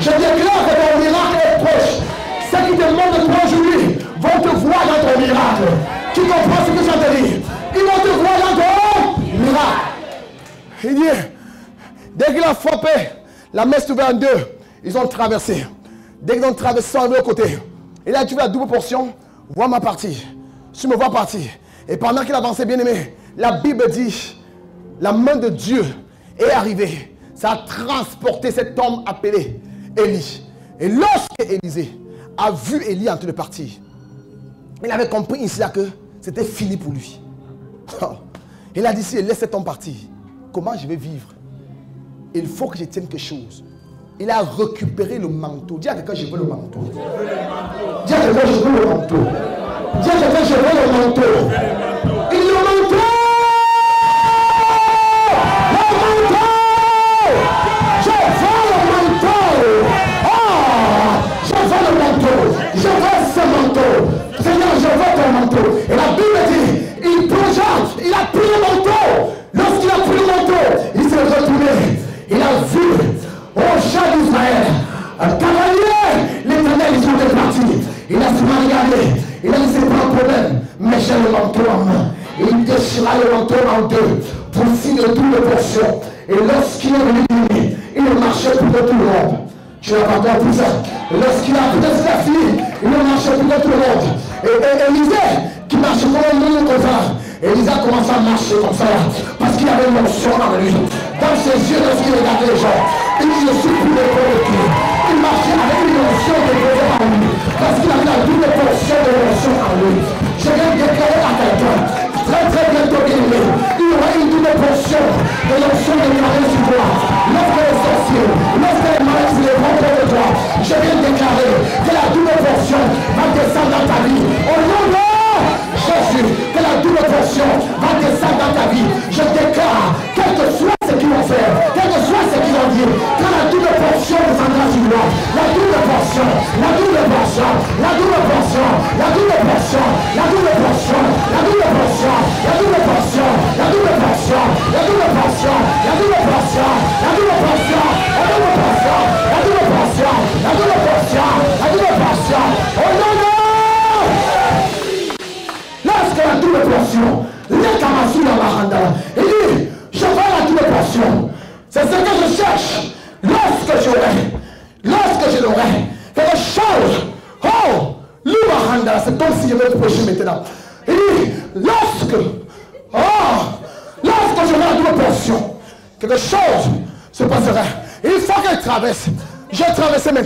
Je déclare que ton miracle est proche. Ceux qui demandent de toi aujourd'hui vont te voir dans ton miracle. Tu comprends ce que je te dis Ils vont te voir dans ton miracle. Il dit, dès qu'il a frappé, la messe ouverte en deux. Ils ont traversé. Dès qu'ils ont traversé, ils sont côté. Et là, tu vois la double portion. Vois ma partie. Tu me vois partir. Et pendant qu'il avançait, bien aimé, la Bible dit, la main de Dieu est arrivée. Ça a transporté cet homme appelé Élie. Et lorsque Élisée a vu Élie en train de partir, il avait compris ici là que c'était fini pour lui. Il a dit, si je laisse cet homme partir, comment je vais vivre? Il faut que je tienne quelque chose. Il a récupéré le manteau. Dis à quelqu'un, je veux le manteau. Dis à quelqu'un, je veux le manteau. Dis à quelqu'un, je veux le manteau. Il le manteau Le manteau Je veux le manteau Ah Je veux le manteau Je veux ce manteau Seigneur, je veux ton manteau. Et la Bible dit, il plongea, il a pris le manteau. Lorsqu'il a pris le manteau, il s'est retourné. Il a vu au chat d'Israël un cavalier. L'éternel, ils sont partis. Il a souvent regardé. Il a dit, c'est pas un problème. Mais j'ai le manteau en main. Il déchira le manteau en deux pour signe de double portion. Et lorsqu'il est venu il marchait pour tout le monde. Tu n'as pas compris ça? Lorsqu'il a peut-être la fille, il marchait que tout le monde. Et, Élisée, qui marchait comme un monde comme ça, Élisée a commencé à marcher comme ça, parce qu'il avait une onction en lui. Dans ses yeux, lorsqu'il regardait les gens, il je suis plus l'épaule de Dieu. Il marchait avec une onction déposée en lui, parce qu'il avait la double portion de l'onction en lui. Je viens de déclarer à quelqu'un, très très bientôt bien aimé, il y aura une double portion de l'onction déclarée sur toi. Lorsque les sorciers, lorsque les malades se lèveront contre de toi, je viens de déclarer Je déclare,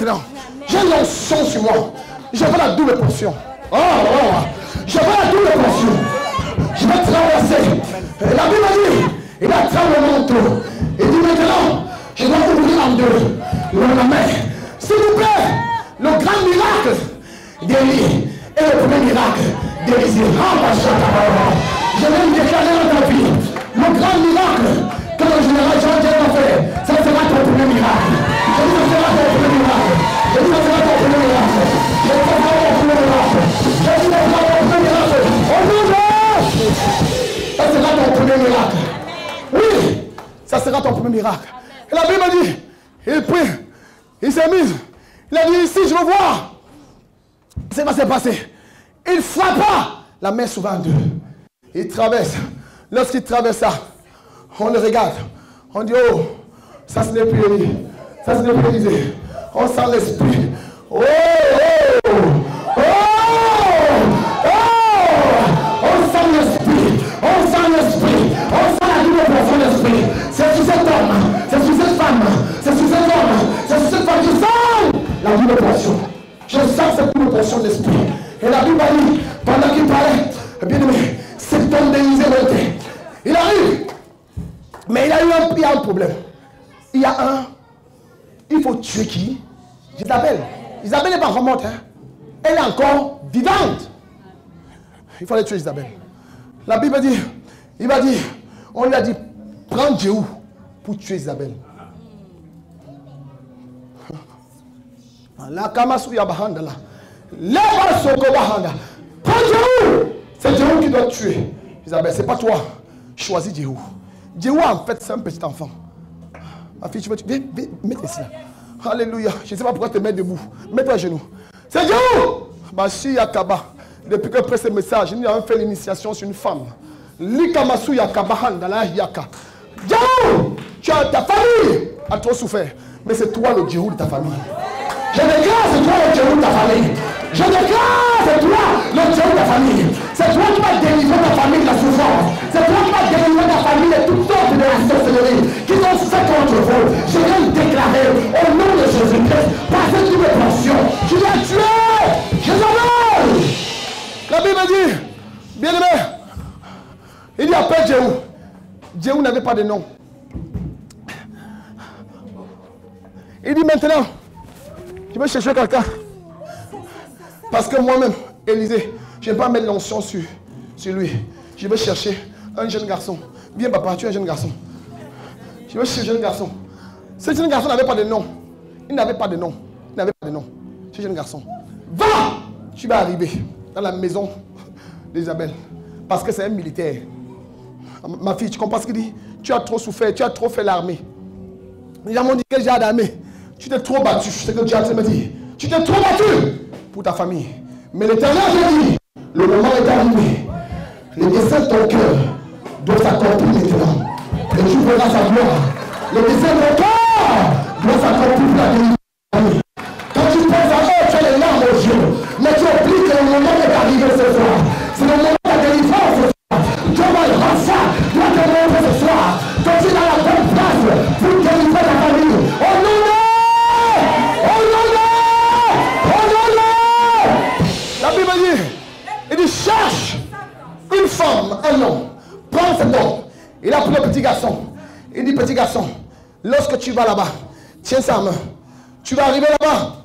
maintenant. J'ai l'onction sur moi. Je veux la double portion. Il traverse. Lorsqu'il traverse ça, on le regarde. On dit, oh, ça ce n'est plus Élie. Ça ce n'est plus. On sent l'esprit. Oh, oh, oh, oh. On sent l'esprit. On sent l'esprit. On sent la double portion d'esprit. C'est sur cet homme. C'est sur cette femme. C'est sur cet homme. C'est sur cette femme. Je sens la portion. Je sens cette double portion d'esprit. Et la Bible dit, pendant qu'il parlait, bien aimé, cet homme d'Élysée monté. Il arrive. Mais il a eu un, problème. Il y a un. Il faut tuer qui? Isabelle. Isabelle n'est pas remonte. Hein? Elle est encore vivante. Il fallait tuer Isabelle. La Bible dit, il va dire, on lui a dit, prends Jéhu pour tuer Isabelle. Soko. Prends Jéhu. C'est Jéhu qui doit tuer Isabelle. C'est pas toi. Choisis Jéhu. Jéhu en fait c'est un petit enfant. Ma fille, tu veux, viens, viens, mets-toi ici. Alléluia. Je ne sais pas pourquoi te mettre debout. Mets-toi à genoux. C'est Jéhu. Bashi Yakaba. Depuis que presse ce message, nous avons fait l'initiation sur une femme. Likamasu Yakaba Handala Yaka. Jéhu. Tu as ta famille a trop souffert. Mais c'est toi le Jéhu de ta famille. Je déclare, c'est toi le Jéhu de ta famille. Je déclare, c'est toi le Jéhu de ta famille. C'est toi qui vas délivrer ta famille de la souffrance. C'est toi qui vas délivrer ta famille de toutes sortes de la sorcellerie qui sont faites contre vous. Je viens le déclarer au nom de Jésus-Christ par cette double portion. Tu l'as tué. Jézabel. La Bible dit, bien aimé, il dit appelle Jéhu. Jéhu n'avait pas de nom. Il dit maintenant, je vais chercher quelqu'un. Parce que moi-même, Élisée, je ne vais pas mettre l'onction sur, sur lui. Je vais chercher un jeune garçon. Viens, papa, tu es un jeune garçon. Je vais chercher un jeune garçon. Ce jeune garçon n'avait pas de nom. Il n'avait pas de nom. Il n'avait pas de nom. Ce jeune garçon. Va Tu vas arriver dans la maison d'Isabelle. Parce que c'est un militaire. Ma fille, tu comprends ce qu'il dit? Tu as trop souffert, tu as trop fait l'armée. Les gens m'ont dit que j'ai d'armée. Tu t'es trop battu. C'est ce que Dieu a dit. Tu t'es trop battu pour ta famille. Mais l'éternel te dit, le moment est arrivé. Les desseins de ton cœur doivent s'accomplir maintenant. Et tu verras sa gloire. Les desseins de ton cœur doivent s'accomplir pour la délivrance. Quand tu penses à eux, tu as les larmes aux yeux. Mais tu oublies que le moment est arrivé ce soir. Garçon. Il dit petit garçon, lorsque tu vas là-bas, tiens sa main. Tu vas arriver là-bas.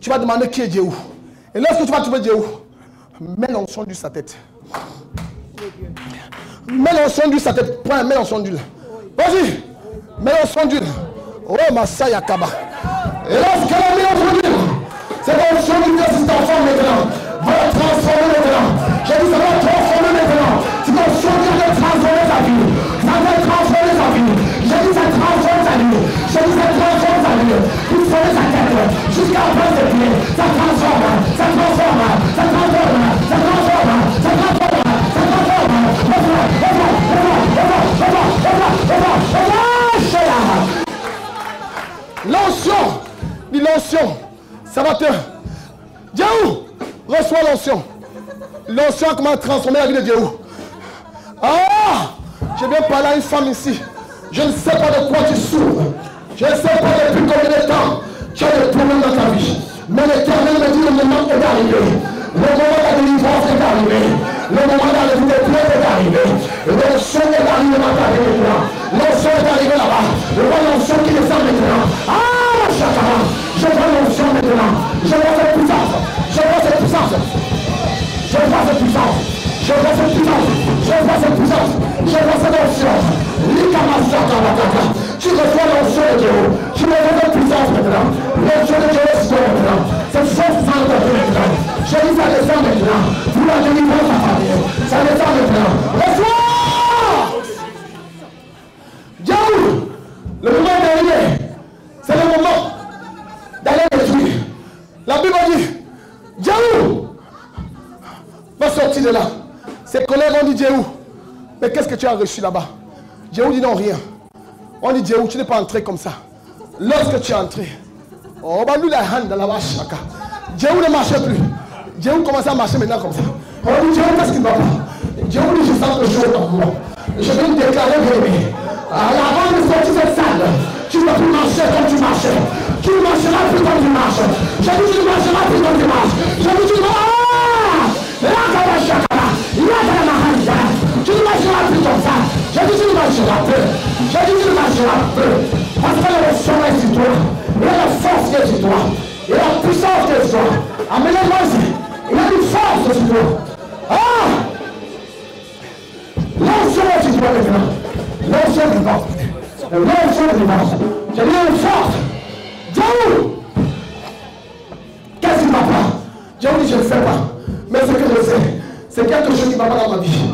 Tu vas demander qui est Dieu. Et lorsque tu vas trouver Dieu, mets l'onction du sa tête. Mets l'onction du sa tête. Prends, mets l'onction d'huile. Vas-y. Mets l'onction d'huile. Oh, Masaya Kaba. Et lorsqu'elle a mis l'onction d'huile, c'est l'onction d'huile de cet enfant maintenant. Va transformer maintenant. J'ai dit, ça va transformer Pour sauver sa tête. Jusqu'à la place des pieds. Ça transforme. Ça transforme. Ça transforme. Ça transforme. Ça transforme. Ça transforme. L'onction, dis l'onction, ça va te. Dieu, reçois l'onction. L'onction comment transformer la vie de Dieu. Ah, je viens parler à une femme ici. Je ne sais pas de quoi tu souffres. Je ne sais pas depuis combien de temps tu as des problèmes dans ta vie. Mais l'éternel me dit le moment est arrivé. Le moment de la délivrance est arrivé. Le moment de la délivrance est arrivé. L'onction est arrivé dans ta vie maintenant. L'onction est arrivé là-bas. Je vois l'onction qui descend maintenant. Ah, chakra. Je vois l'onction maintenant. Je vois cette puissance. Je vois cette puissance. Je vois cette puissance. Je vois cette puissance. Je vois cette puissance. Je vois cette onction. Likamasakabataka. Tu reçois l'onction de Dieu. Tu reçois cette puissance maintenant. L'onction de Dieu est sur maintenant. Cette sang de Dieu maintenant. Je dis ça descend maintenant. Pour la délivrance de ta famille. Ça descend maintenant. Reçois Dieu, le moment arrivé. C'est le moment d'aller détruire. La Bible dit, Dieu va sortir de là. Ses collègues ont dit Dieu, mais qu'est-ce que tu as reçu là-bas? Dieu dit non, rien. On dit Dieu, tu n'es pas entré comme ça. Lorsque tu es entré, oh, bah nous la hand là-bas, chaka. Dieu ne marchait plus. Dieu commence à marcher maintenant comme ça. On dit Dieu, qu'est-ce qui va Dieu dit, je sens quelque chose en moi. Je vais me déclarer bien avant de sortir cette salle, tu ne vas plus marcher comme tu marchais. Tu ne marcheras plus comme tu marches. Je dis, tu ne marcheras plus comme tu marches. Je dis, va va mahanja. Tu ne marcheras plus comme ça. Je dis, tu ne marcheras plus. Je dis, tu ne marcheras plus. Parce que le son est sur toi. A la force est sur toi. A la puissance est sur toi. Amenez-moi ici. Il y a une force sur toi. Ah! L'onction est sur toi maintenant. L'onction vivante. L'onction vivante. J'ai dit une force. Dieu! Qu'est-ce qui va pas? Dieu dit, je ne sais pas. Mais ce que je sais, c'est quelque chose qui ne va pas dans ma vie.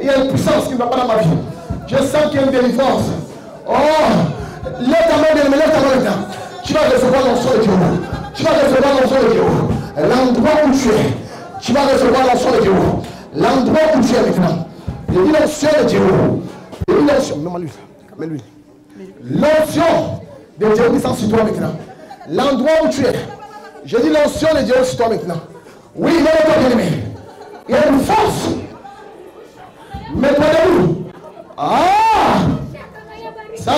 Il y a une puissance qui ne va pas dans ma vie. Je sens qu'il y a une délivrance. Oh! Lève ta main, bien lève ta main maintenant. Tu vas recevoir l'onction de Dieu. Tu vas recevoir l'onction de Dieu. L'endroit où tu es, tu vas recevoir l'onction de Dieu. L'endroit où tu es maintenant. Je dis l'onction de Dieu. Dis l'onction. Mets-moi l'huile. Mets l'huile. L'onction de Dieu descend sur toi maintenant. L'endroit où tu es. Je dis l'onction de Dieu sur toi maintenant. Oui, il est toi bien aimé. Il y a une force. Sur toi. Ah! Mets-toi debout, mets-toi debout. Il y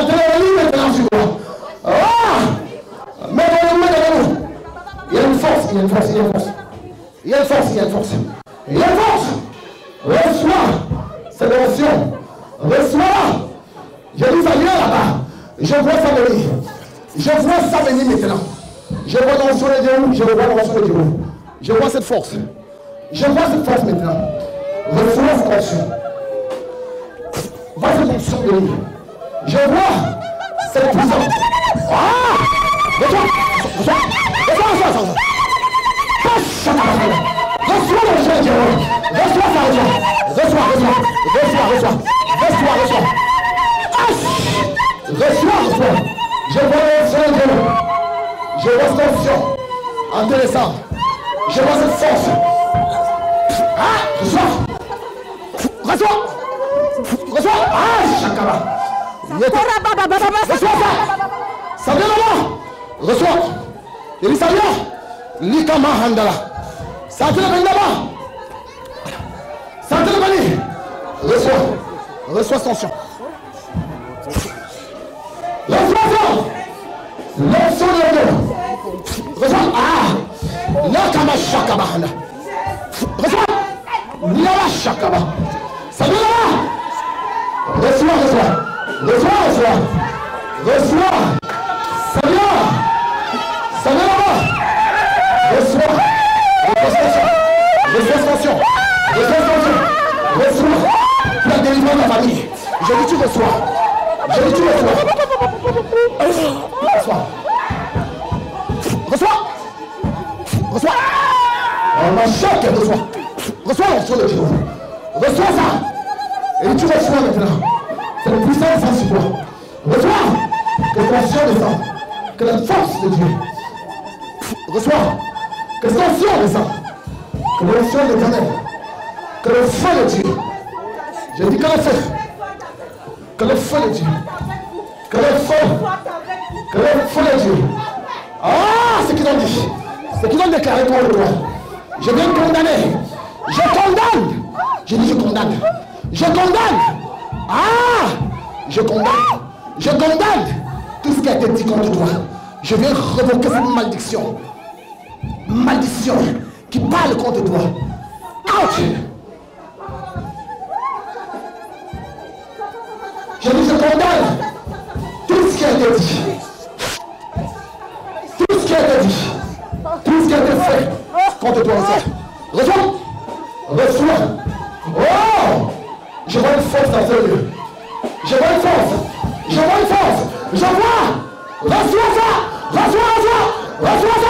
a une force, il y a une force, il y a une force. Il y a une force, il y a une force. Il y a une force. Reçois cette onction. Reçois. Je dis ça là-bas. Je vois ça venir. Je vois ça venir maintenant. Je vois l'onction de Dieu. Je vois l'onction de Dieu. Je vois cette force. Je vois cette force maintenant. Reçois cette onction. Vois cette onction venir. Je vois cette puissance. Ah! Reçois. Reçois. Reçois, reçois, reçois. Reçois de Dieu. Reçois ça, reçois. Reçois, reçois. Reçois, reçois. Reçois, reçois. Reçois, reçois. Je vois l'onction de Dieu. Je vois cette onction. Intéressant. Je vois cette force. Ah, reçois. Reçois. Reçois. Ah. Reçois ça. Là-bas. Reçois. Ça vient. Likama handala. Là-bas. Ça te vient. Reçois. Reçois cette onction. Reçois ça. De Dieu. Reçois. Ah. Nakama shakaba handa. Reçois. Nyala shakaba. Là-bas. Reçois, reçois. Reçois, reçois. Reçois. Ça vient. Ça vient là-bas. Reçois. Reçois cette onction. Reçois cette onction. Reçois. La délivrance de la famille. Je dis tu reçois. Je dis tu reçois. Reçois. Reçois. Reçois. On m'a choqué, reçois. Reçois l'onction de Dieu. Reçois ça. Et tu reçois maintenant. C'est la puissance sur toi. Reçois. Que l'onction descend. Que la force de Dieu. Reçois. Que cette onction descend. Que l'onction de l'éternel. Que le feu de Dieu. Je dis que le feu. Que le feu de Dieu. Que le feu. Que le feu de Dieu. Ah, ce qu'ils ont dit. Ce qu'ils ont déclaré contre toi. Je viens condamner. Je condamne. Je dis je condamne. Je condamne. Ah, je condamne. Je condamne Tout ce qui a été dit contre toi, je viens revoquer cette malédiction. Malédiction qui parle contre toi. Je dis, je condamne tout ce qui a été dit. Tout ce qui a été dit. Tout ce qui a été fait contre toi. Reçois. Reçois. Oh! Je vois une force dans ce lieu. Je vois une force. Je vois une force. Je vois. Reçois ça. Reçois, reçois. Reçois ça.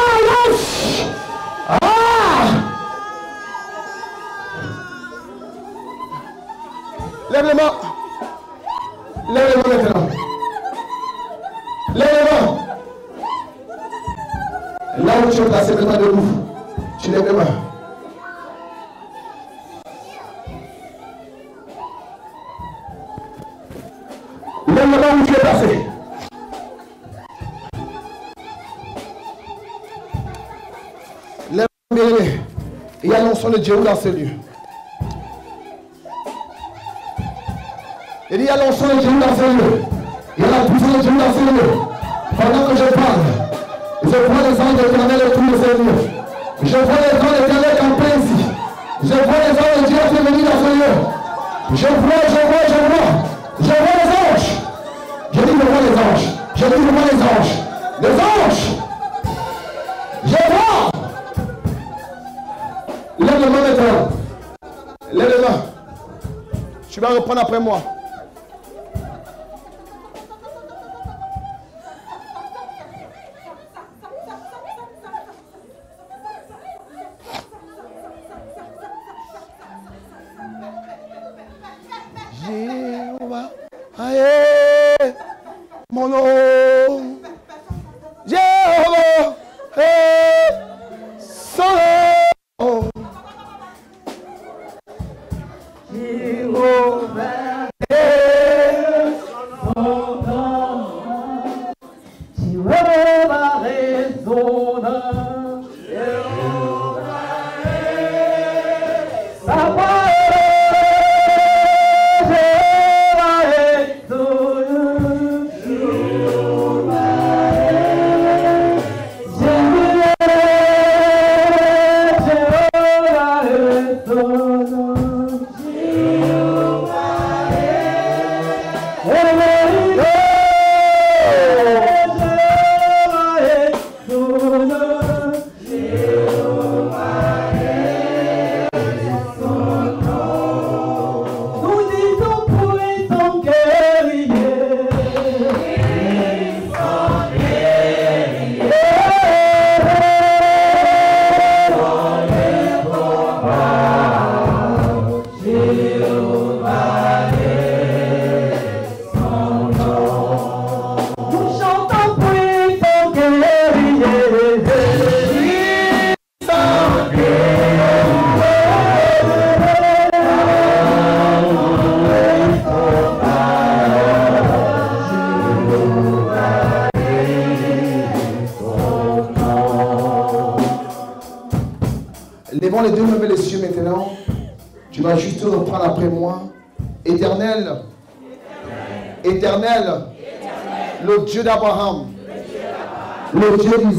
Ah! Lève les mains. Lève les mains maintenant. Lève les mains. Là où tu es placé, mets-toi debout. Tu lèves les mains. Il y a l'onction de Dieu dans ce lieu. Il y a l'onction de Dieu dans ce lieu. Il y a la puissance de Dieu dans ce lieu. Pendant que je parle, je vois les anges éternels autour de ce lieu. Je vois les anges éternels camper ici. Je vois les anges de Dieu qui dans ce lieu. Je vois, je vois, je vois. Je vois les anges. Je dis, je vois les anges. Je dis, je vois les anges. Les anges. Tu vas reprendre après moi.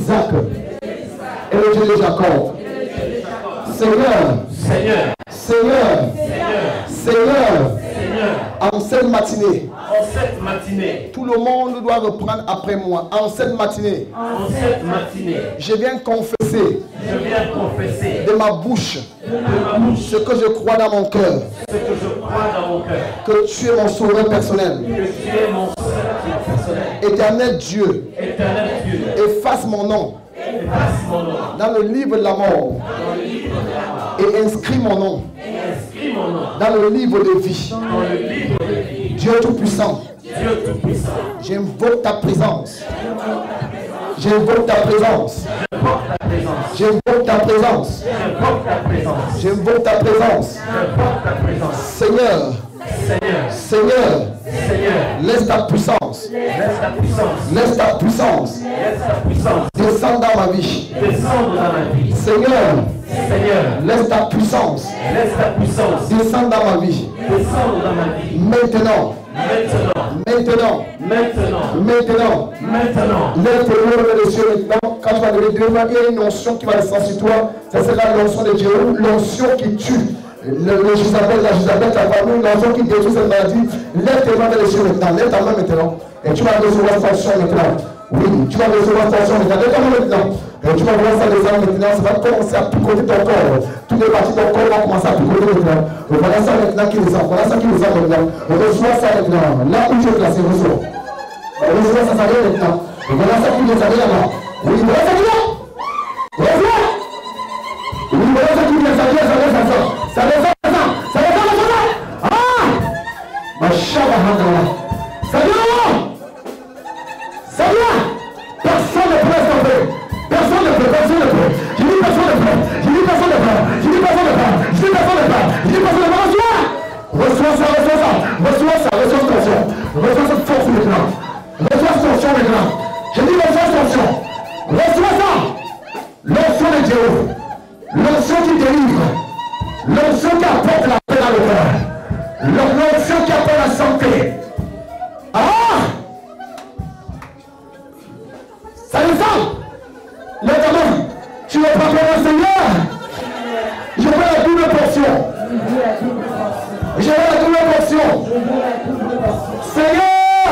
d'Isaac. Et le Dieu de Jacob. Seigneur. Seigneur, Seigneur. Seigneur, Seigneur. Seigneur, En cette matinée, en cette matinée, tout le monde doit reprendre après moi. En cette matinée, en cette matinée, je viens confesser je viens confesser de ma bouche de ma bouche ce que je crois dans mon cœur. ce que je crois dans mon cœur, Que tu es mon sauveur personnel. que tu es mon sauveur personnel. Éternel Dieu, Éternel Dieu, efface mon nom. Efface mon nom. Dans le livre de la mort. Et inscris mon nom. Inscris mon nom. Dans le livre de vie. Dieu Tout-Puissant, Dieu Tout-Puissant, j'invoque ta présence. J'invoque ta présence. porte ta présence, J'invoque ta présence. j'invoque ta présence, J'invoque ta présence. j'invoque ta présence. Seigneur, Seigneur, Seigneur, laisse ta puissance, laisse ta puissance, laisse ta puissance laisse ta puissance descendre dans ma vie. descendre dans ma vie. Seigneur, Seigneur, laisse ta puissance laisse ta puissance descendre dans ma vie. descendre dans ma vie. Maintenant, Maintenant, Maintenant, Maintenant. maintenant, lève tes mains les cieux maintenant. Quand tu vas lever deux mains, il y a une onction qui va descendre sur toi. Ça sera l'onction de Dieu, l'onction qui tue. Le, Jézabel, la Jézabel, ta famille, l'enfant qui détruit cette maladie, lève tes mains vers les cieux maintenant, lève ta main maintenant, et tu vas recevoir sanction maintenant. Oui, tu vas recevoir sanction maintenant, lève ta main maintenant. Et tu vas voir ça les armes maintenant, ça va commencer à picoter ton corps. Toutes les parties de ton corps vont commencer à picoter maintenant. Et voilà ça maintenant qui les a, voilà ça qui les a maintenant. Et reçois ça maintenant, là où tu es placé, reçois. Reçois ça, ça vient maintenant. Et voilà ça qui les a là. Oui, voilà ça qui est Reçois attention. Reçois ça. L'enfant de Dieu. L'onction qui délivre. L'onction qui apporte la paix dans le cœur. L'onction qui apporte la santé. Ah Ça descend. Lève ta main. Tu ne pas pour Seigneur. Je veux la double portion. Je veux la double portion. Seigneur,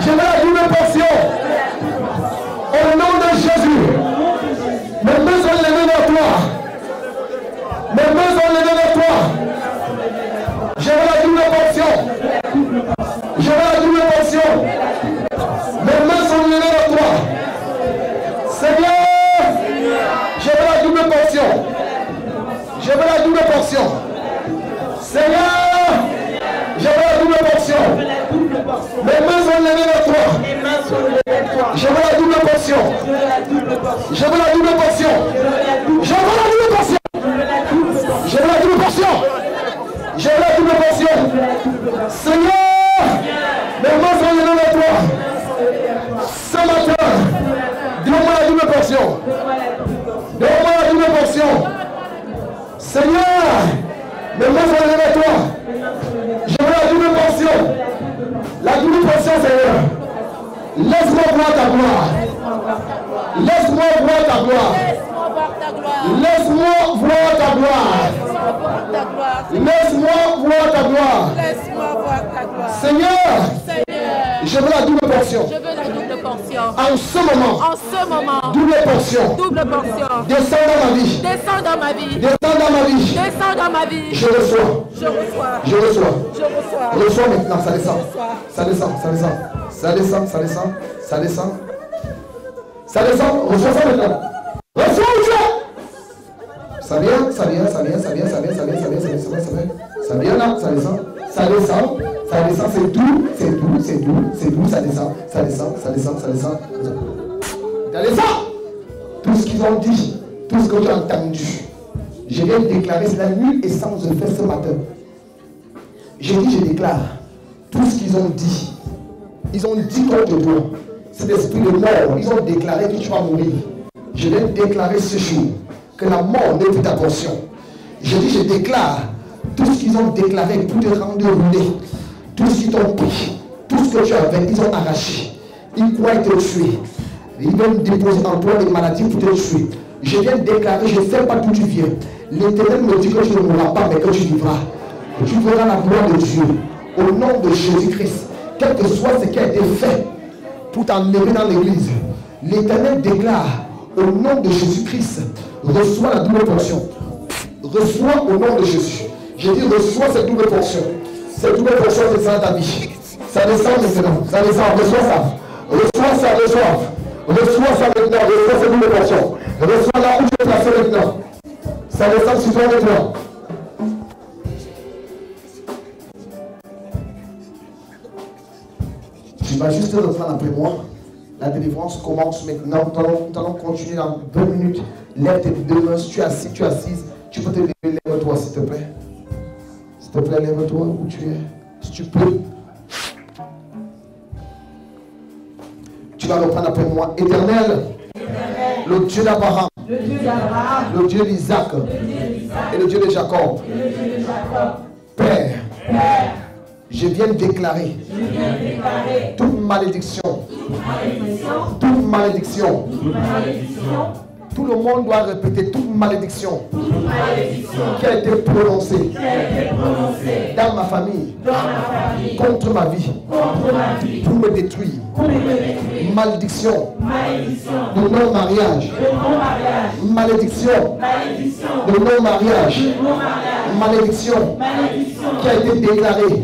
je veux la double portion. Au nom de Jésus. Mes mains sont levées vers toi. Mes mains sont levées vers toi. Je veux la double portion. Je veux la double portion. Mes mains sont levées vers toi. Seigneur, je veux la double portion. Je veux la double portion. Seigneur, je veux la double portion. Mes mains sont levées vers toi. Je veux la double portion. Je veux la double portion. En ce moment, En ce moment, double portion. double portion. Descends dans ma vie. Descends dans ma vie. Descends dans ma vie. Descends dans ma vie. Je reçois. Je reçois. Je reçois. Je reçois. Reçois maintenant, ça descend. Ça descend, ça descend. Ça descend, ça descend. Ça descend. Ça descend. Reçois ça maintenant. Ça descend, ça descend, ça descend. Tout ce qu'ils ont dit, tout ce que as entendu, je viens déclarer, c'est la nuit et sans effet ce matin. J'ai dit, je déclare, tout ce qu'ils ont dit, ils ont dit contre toi, cet esprit de mort, ils ont déclaré que tu vas mourir. Je viens déclarer ce jour que la mort n'est plus ta portion. Je dis, je déclare, tout ce qu'ils ont déclaré pour te rendre roulé, tout ce qu'ils t'ont pris, tout ce que tu avais, ils ont arraché. Ils croient te tuer. Ils veulent déposer en toi des maladies pour te tuer. Je viens déclarer, je ne sais pas d'où tu viens. L'éternel me dit que tu ne mourras pas, mais que tu vivras. Tu verras la gloire de Dieu. Au nom de Jésus-Christ, quel que soit ce qui a été fait pour t'enlever dans l'église, l'éternel déclare au nom de Jésus-Christ, reçois la double portion. Reçois au nom de Jésus. J'ai dit reçois cette double portion. Cette double portion descend dans ta vie. Ça descend maintenant. Ça descend. Reçois ça. Reçois ça, reçois. Reçois ça maintenant. Reçois cette portion. Reçois là où tu es placé maintenant. Ça descend sur toi maintenant. Tu vas juste reprendre après moi. La délivrance commence maintenant. Nous allons continuer dans deux minutes. Lève tes deux mains. Si tu es assis, tu es assise. Tu peux te lever. Lève-toi, s'il te plaît. S'il te plaît, lève-toi où tu es. Si tu peux. Vas reprendre après moi. Éternel, le Dieu d'Abraham, le Dieu d'Isaac et le Dieu de Jacob. Père, Je viens déclarer toute malédiction. Toute malédiction. Tout le monde doit répéter toute malédiction qui a été prononcée dans ma famille, contre ma vie, pour me détruire. Malédiction de non-mariage. Malédiction de non-mariage. Malédiction qui a été déclarée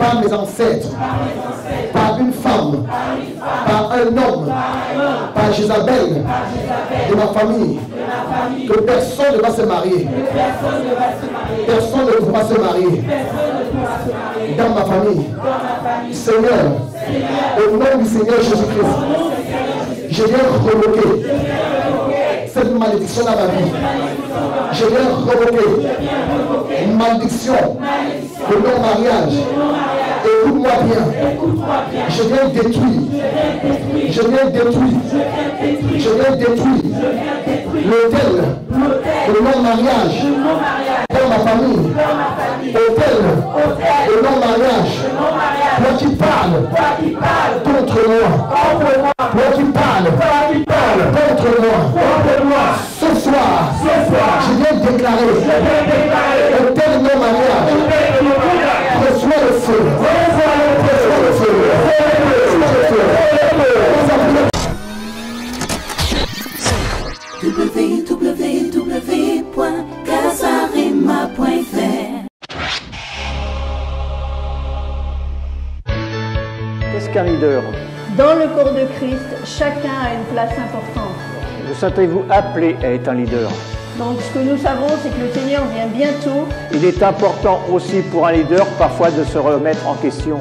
par mes ancêtres, par une femme, par un homme, par Jézabel de ma famille, que personne ne va se marier. Personne ne pourra se marier dans ma famille. Seigneur, au nom du Seigneur Jésus-Christ, je viens revoquer cette malédiction dans ma vie. Je viens une malédiction de non-mariage. Écoute-moi bien. Je viens détruire. Je viens détruire. Je viens détruire l'hôtel de non-mariage dans ma famille. Hôtel de non-mariage. Toi qui parles contre moi. Toi qui parles contre moi. Ce soir, je viens déclarer hôtel de non-mariage. Reçois Qu'est-ce qu'un leader Dans le corps de Christ, chacun a une place importante. Vous sentez-vous appelé à être un leader Donc ce que nous savons, c'est que le Seigneur vient bientôt. Il est important aussi pour un leader parfois de se remettre en question.